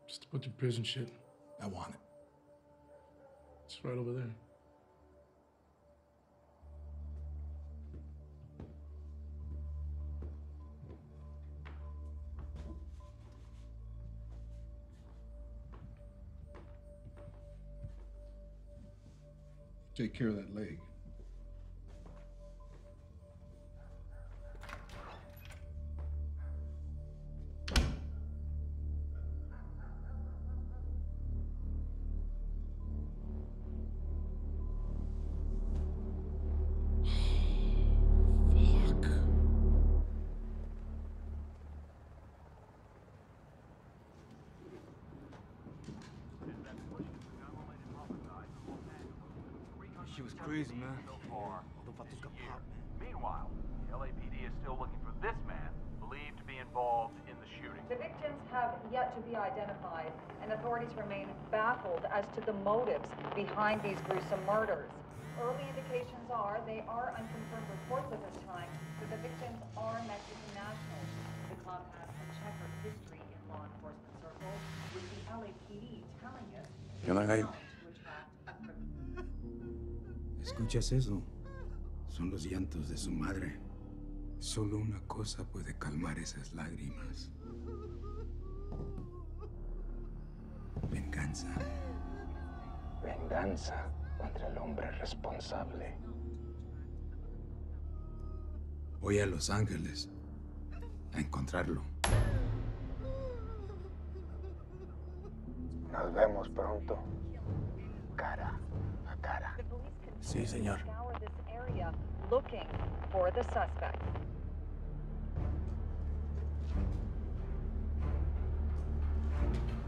Just a bunch of prison shit. I want it. It's right over there. Take care of that leg. Authorities remain baffled as to the motives behind these gruesome murders. Early indications are they are unconfirmed reports at this time that the victims are Mexican nationals. The club has a checkered history in law enforcement circles, with the LAPD telling us ¿Qué onda, gallo? ¿Escuchas eso? Son los llantos de su madre. Solo una cosa puede calmar esas lágrimas. Venganza. Venganza contra el hombre responsable. Voy a Los Ángeles a encontrarlo. Nos vemos pronto. Cara a cara. Sí, señor.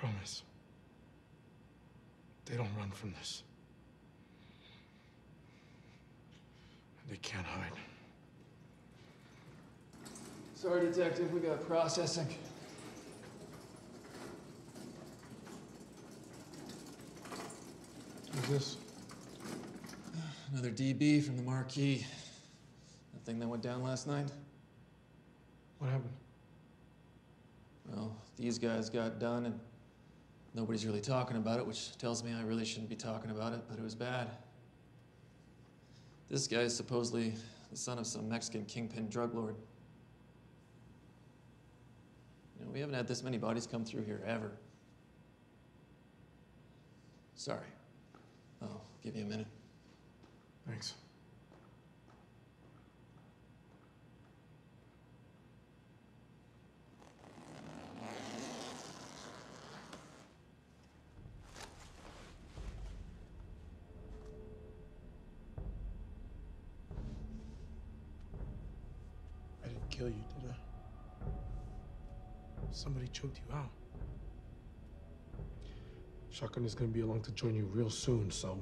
promise. They don't run from this. They can't hide. Sorry, Detective, we got processing. Who's this? Another DB from the Marquee. That thing that went down last night? What happened? Well, these guys got done and nobody's really talking about it, which tells me I really shouldn't be talking about it, but it was bad. This guy is supposedly the son of some Mexican kingpin drug lord. You know, we haven't had this many bodies come through here ever. Sorry. I'll give you a minute. Thanks. Somebody choked you out. Shotgun is gonna be along to join you real soon, so.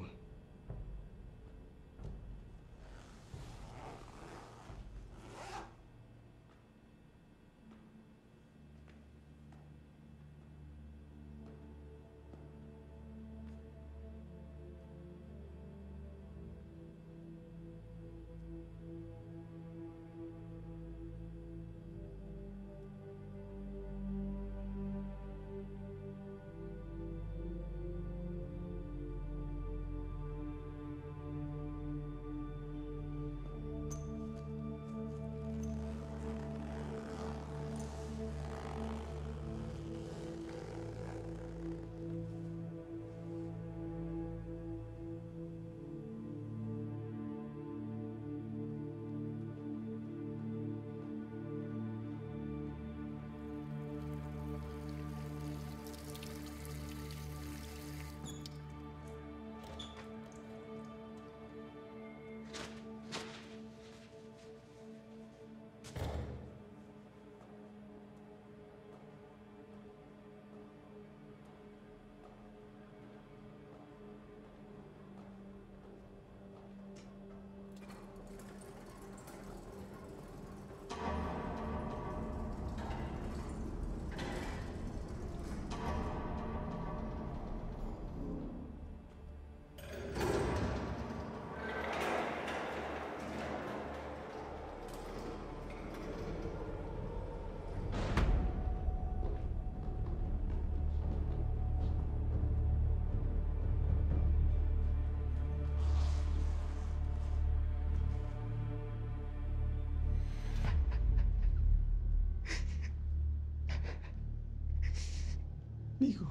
Mijo.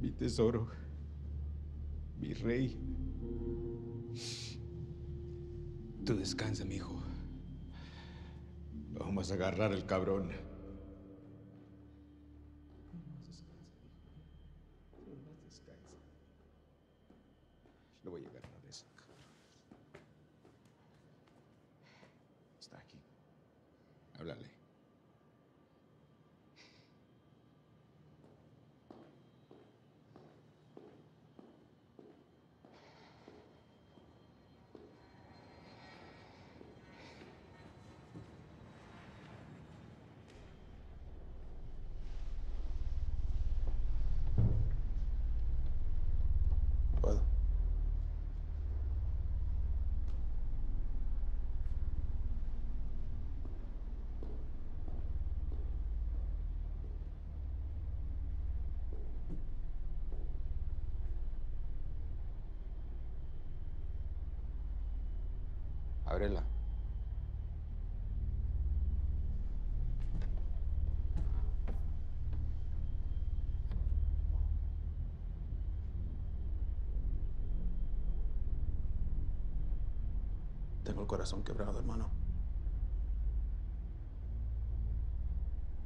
Mi tesoro. Mi rey. Tú descansa, mijo. Vamos a agarrar al cabrón. No voy a llegar a eso. Está aquí. Háblale. Puedo. Ábrela. Tengo el corazón quebrado, hermano.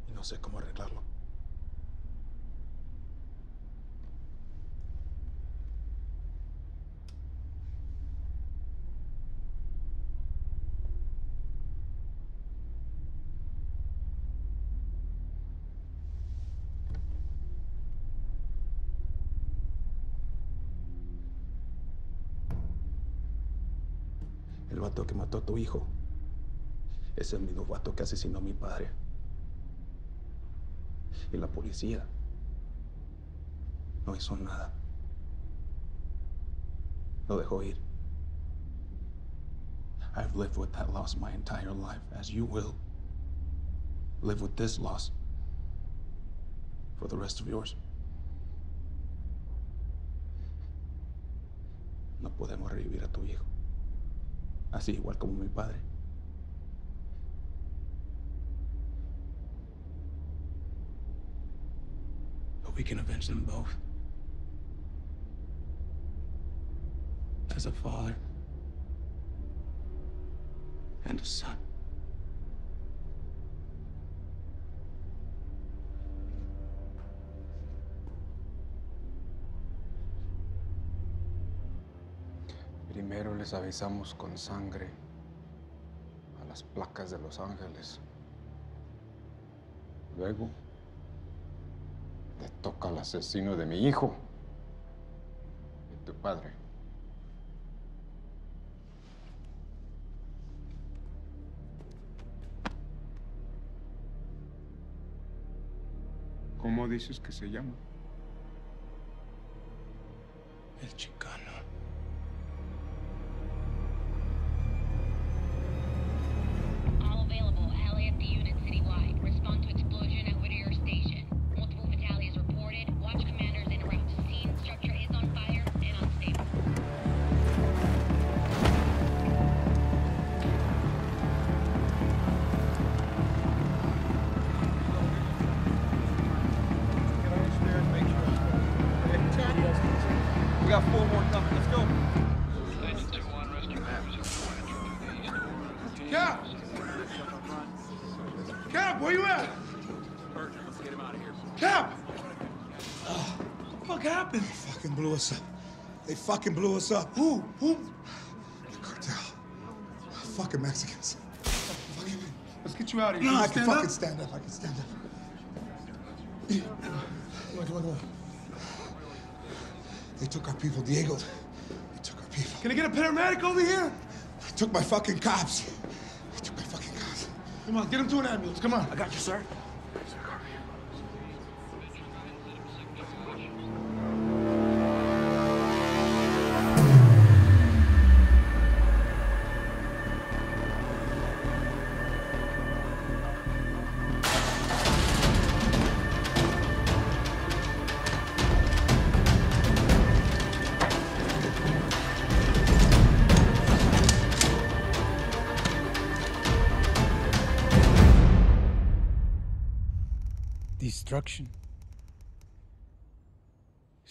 Y no sé cómo arreglarlo. El vato que mató a tu hijo es el mismo vato que asesinó a mi padre. Y la policía no hizo nada. Lo dejó ir. I've lived with that loss my entire life, as you will. Live with this loss for the rest of yours. No podemos revivir a tu hijo. Así igual como mi padre. But we can avenge them both. As a father and a son. Primero les avisamos con sangre a las placas de Los Ángeles. Luego le toca al asesino de mi hijo y tu padre. ¿Cómo dices que se llama? El chicano. Fucking blew us up. Who? Who? The cartel. Fucking Mexicans. Let's get you out of here. No, Can you I can fucking up? stand up. I can stand up. Come on, come on, come on. They took our people, Diego. They took our people. Can I get a paramedic over here? They took my fucking cops. They took my fucking cops. Come on, get him to an ambulance. Come on. I got you, sir.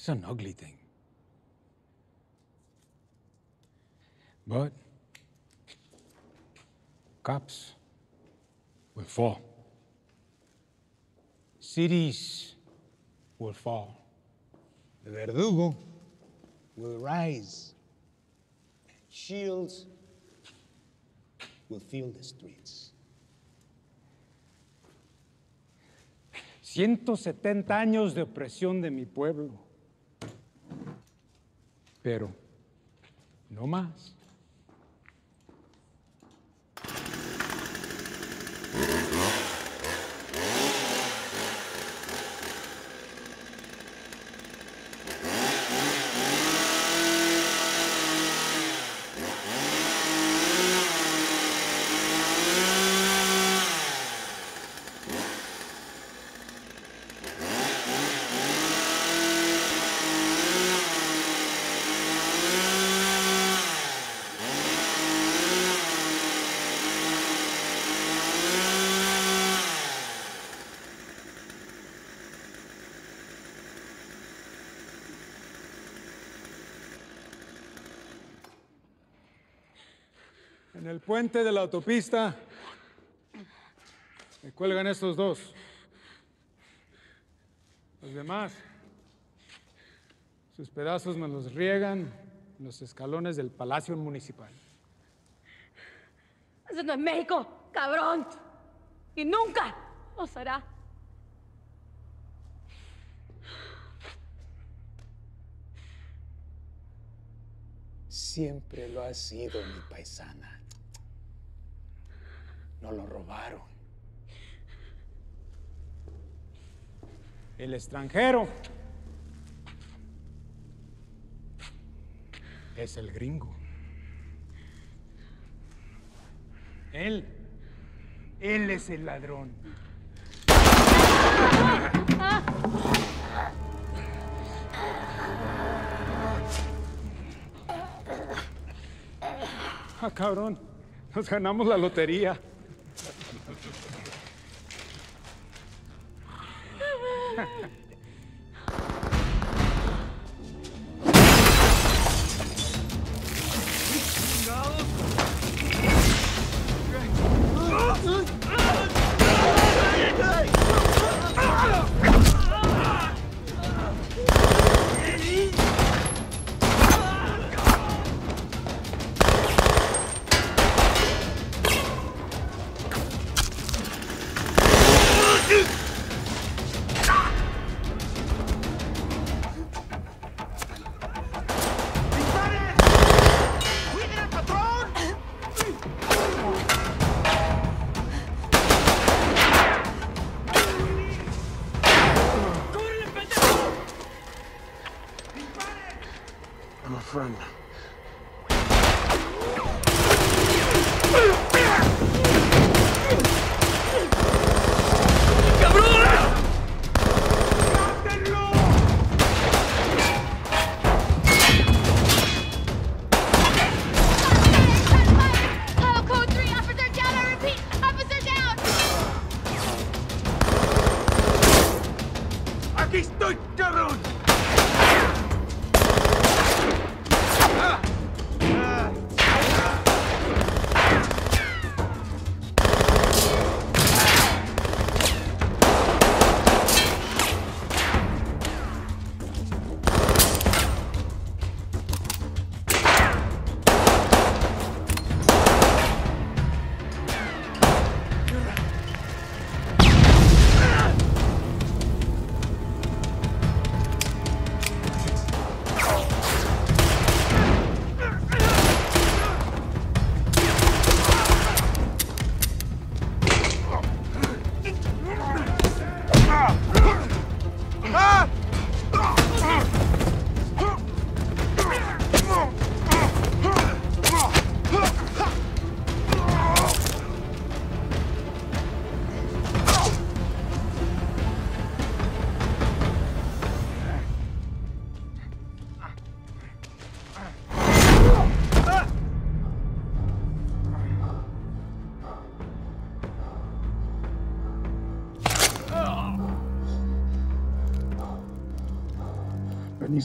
An ugly thing. But cops will fall. Cities will fall. The verdugo will rise. Shields will fill the streets. 170 años de opresión de mi pueblo. Pero no más. Puente de la autopista me cuelgan estos dos. Los demás, sus pedazos me los riegan en los escalones del Palacio Municipal. Eso no es México, cabrón. Y nunca lo será. Siempre lo ha sido mi paisana. No lo robaron. El extranjero es el gringo. Él, él es el ladrón. Ah, cabrón, nos ganamos la lotería.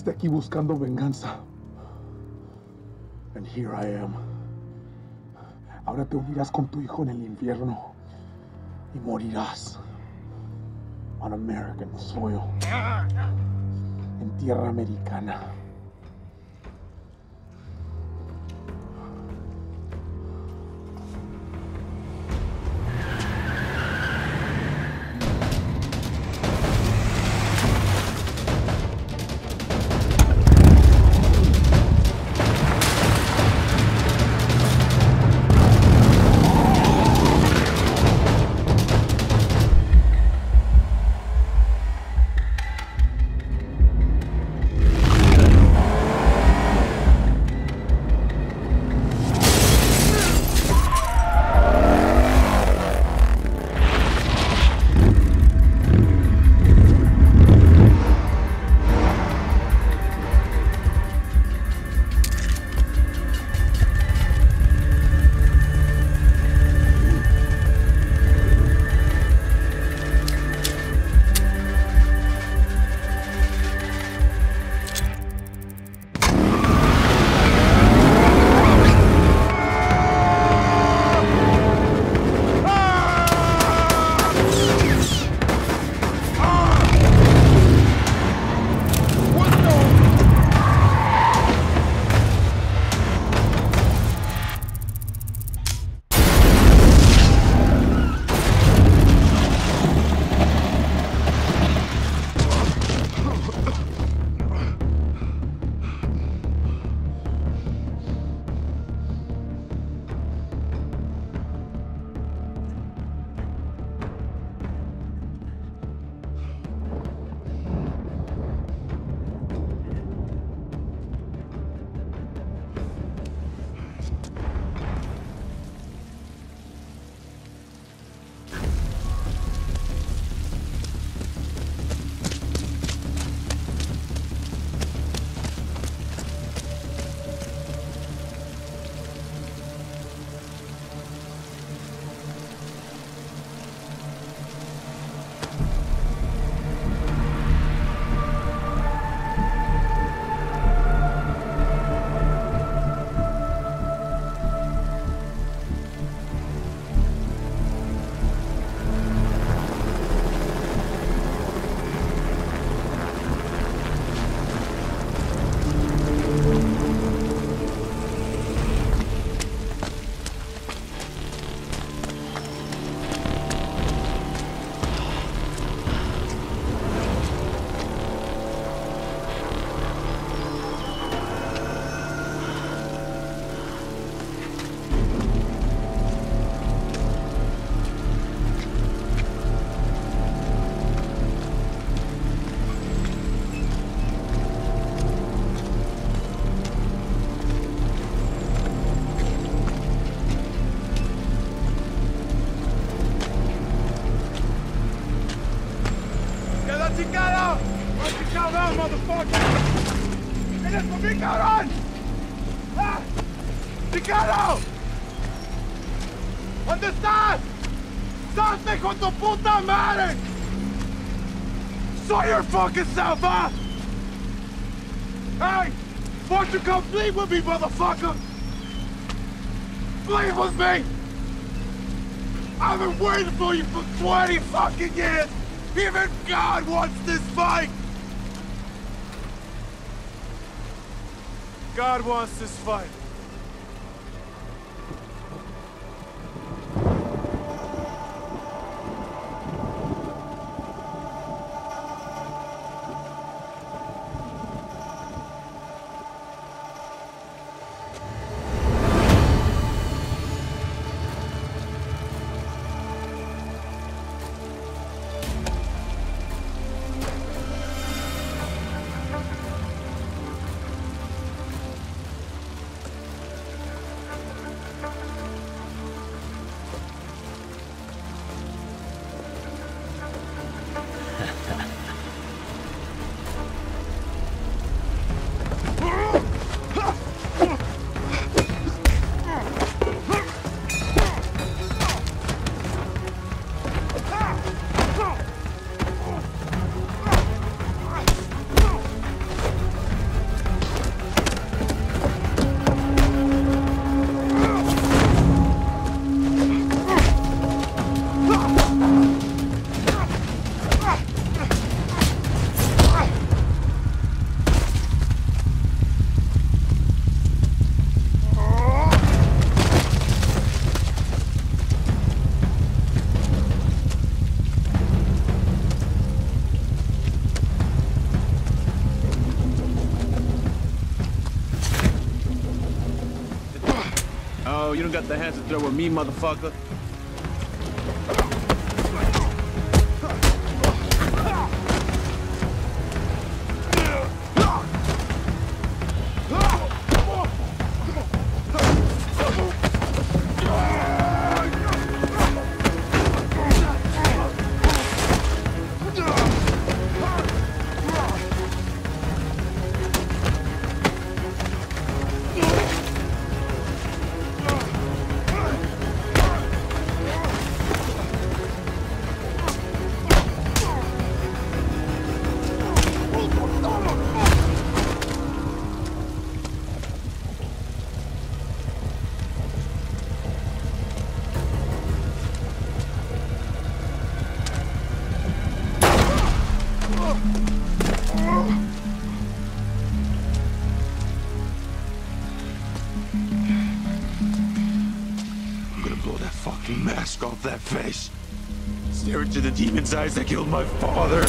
Veniste aquí buscando venganza. And here I am. Ahora te unirás con tu hijo en el infierno y morirás on American soil, en tierra americana. Sort your fucking self, huh? Hey! Why don't you come plead with me, motherfucker? Plead with me! I've been waiting for you for 20 fucking years! Even God wants this fight! God wants this fight. You don't got the hands to throw with me, motherfucker. The demon's eyes that killed my father.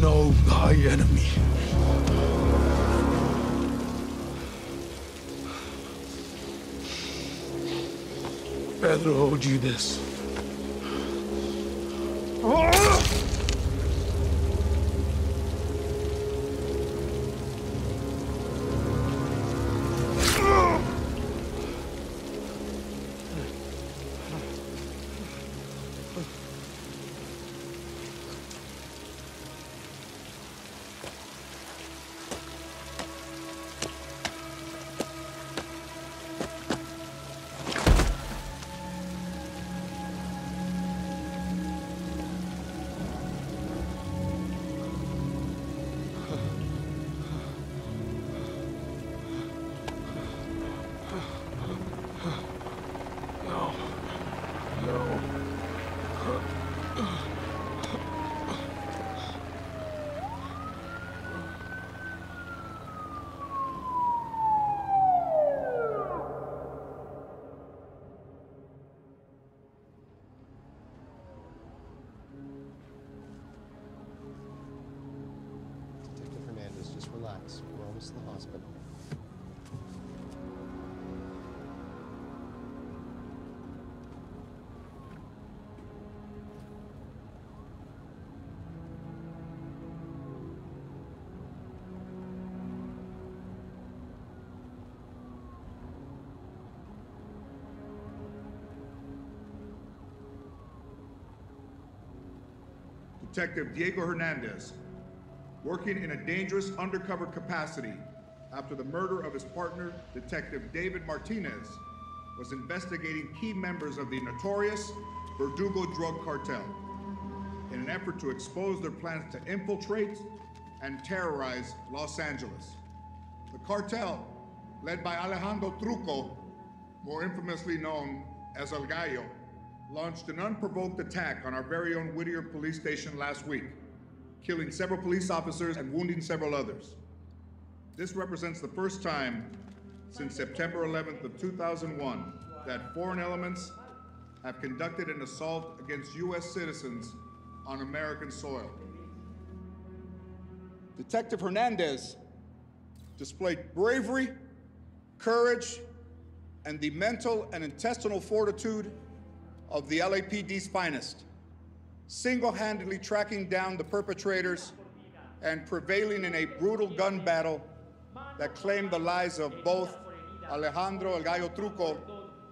Know thy enemy. Pedro owed you this. Detective Diego Hernandez, working in a dangerous undercover capacity after the murder of his partner, Detective David Martinez, was investigating key members of the notorious Verdugo drug cartel in an effort to expose their plans to infiltrate and terrorize Los Angeles. The cartel, led by Alejandro Truco, more infamously known as El Gallo, launched an unprovoked attack on our very own Whittier police station last week, killing several police officers and wounding several others. This represents the first time since September 11th of 2001 that foreign elements have conducted an assault against U.S. citizens on American soil. Detective Hernandez displayed bravery, courage, and the mental and intestinal fortitude of the LAPD's finest, single-handedly tracking down the perpetrators and prevailing in a brutal gun battle that claimed the lives of both Alejandro El Gallo Truco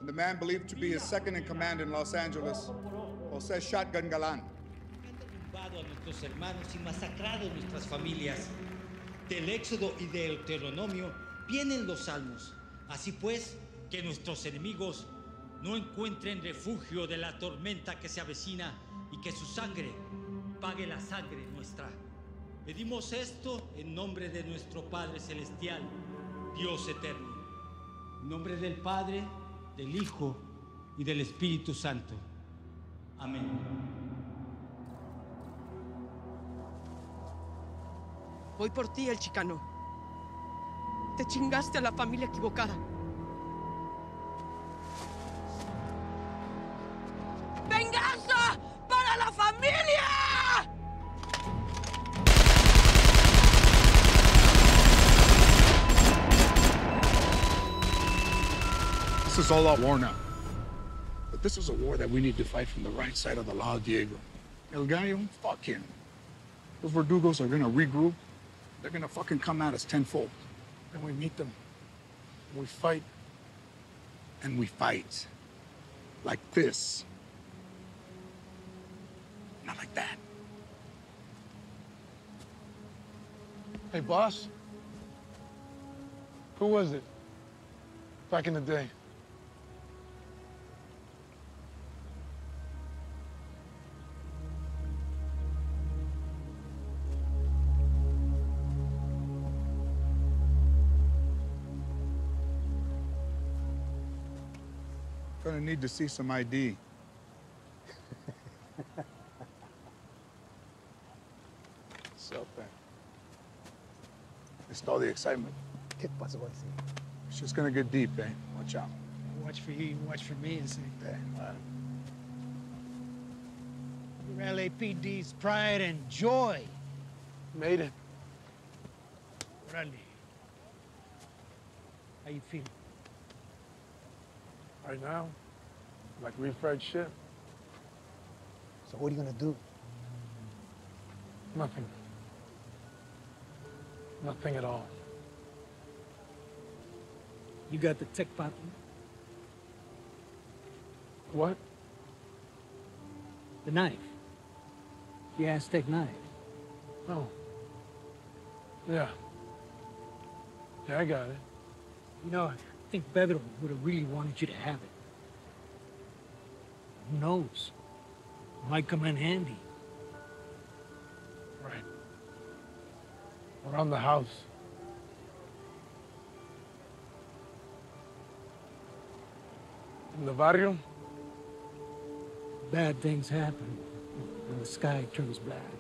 and the man believed to be his second in command in Los Angeles, Jose Shotgun Galan. Del Éxodo y del Deuteronomio vienen los salmos. Así pues, que nuestros enemigos no encuentren refugio de la tormenta que se avecina y que su sangre pague la sangre nuestra. Pedimos esto en nombre de nuestro Padre Celestial, Dios eterno. En nombre del Padre, del Hijo y del Espíritu Santo. Amén. Voy por ti, el chicano. Te chingaste a la familia equivocada. ¡Venganza para la familia! This is all out war now. But this is a war that we need to fight from the right side of the law, Diego. El Gallo, fuck him. Those Verdugos are gonna regroup. They're gonna fucking come at us tenfold. Then we meet them. We fight. And we fight. Like this. Not like that. Hey, boss. Who was it? Back in the day. Gonna need to see some ID. So, man. It's all the excitement. ¿Qué pasó así? It's just gonna get deep, eh? Watch out. Watch for you, watch for me, and say, Eh, well, Your LAPD's pride and joy. Made it. Randy, How you feel? Right now, like refried shit. So what are you gonna do? Nothing. Nothing at all. You got the tech button? What? The knife. The Aztec knife. Oh. Yeah. Yeah, I got it. You know, I think Pedro would have really wanted you to have it. Who knows? Might come in handy. Around the house. In the barrio? Bad things happen when the sky turns black.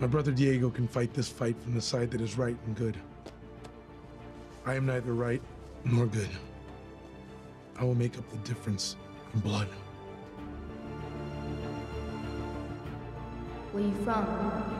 My brother Diego can fight this fight from the side that is right and good. I am neither right nor good. I will make up the difference in blood. Where are you from?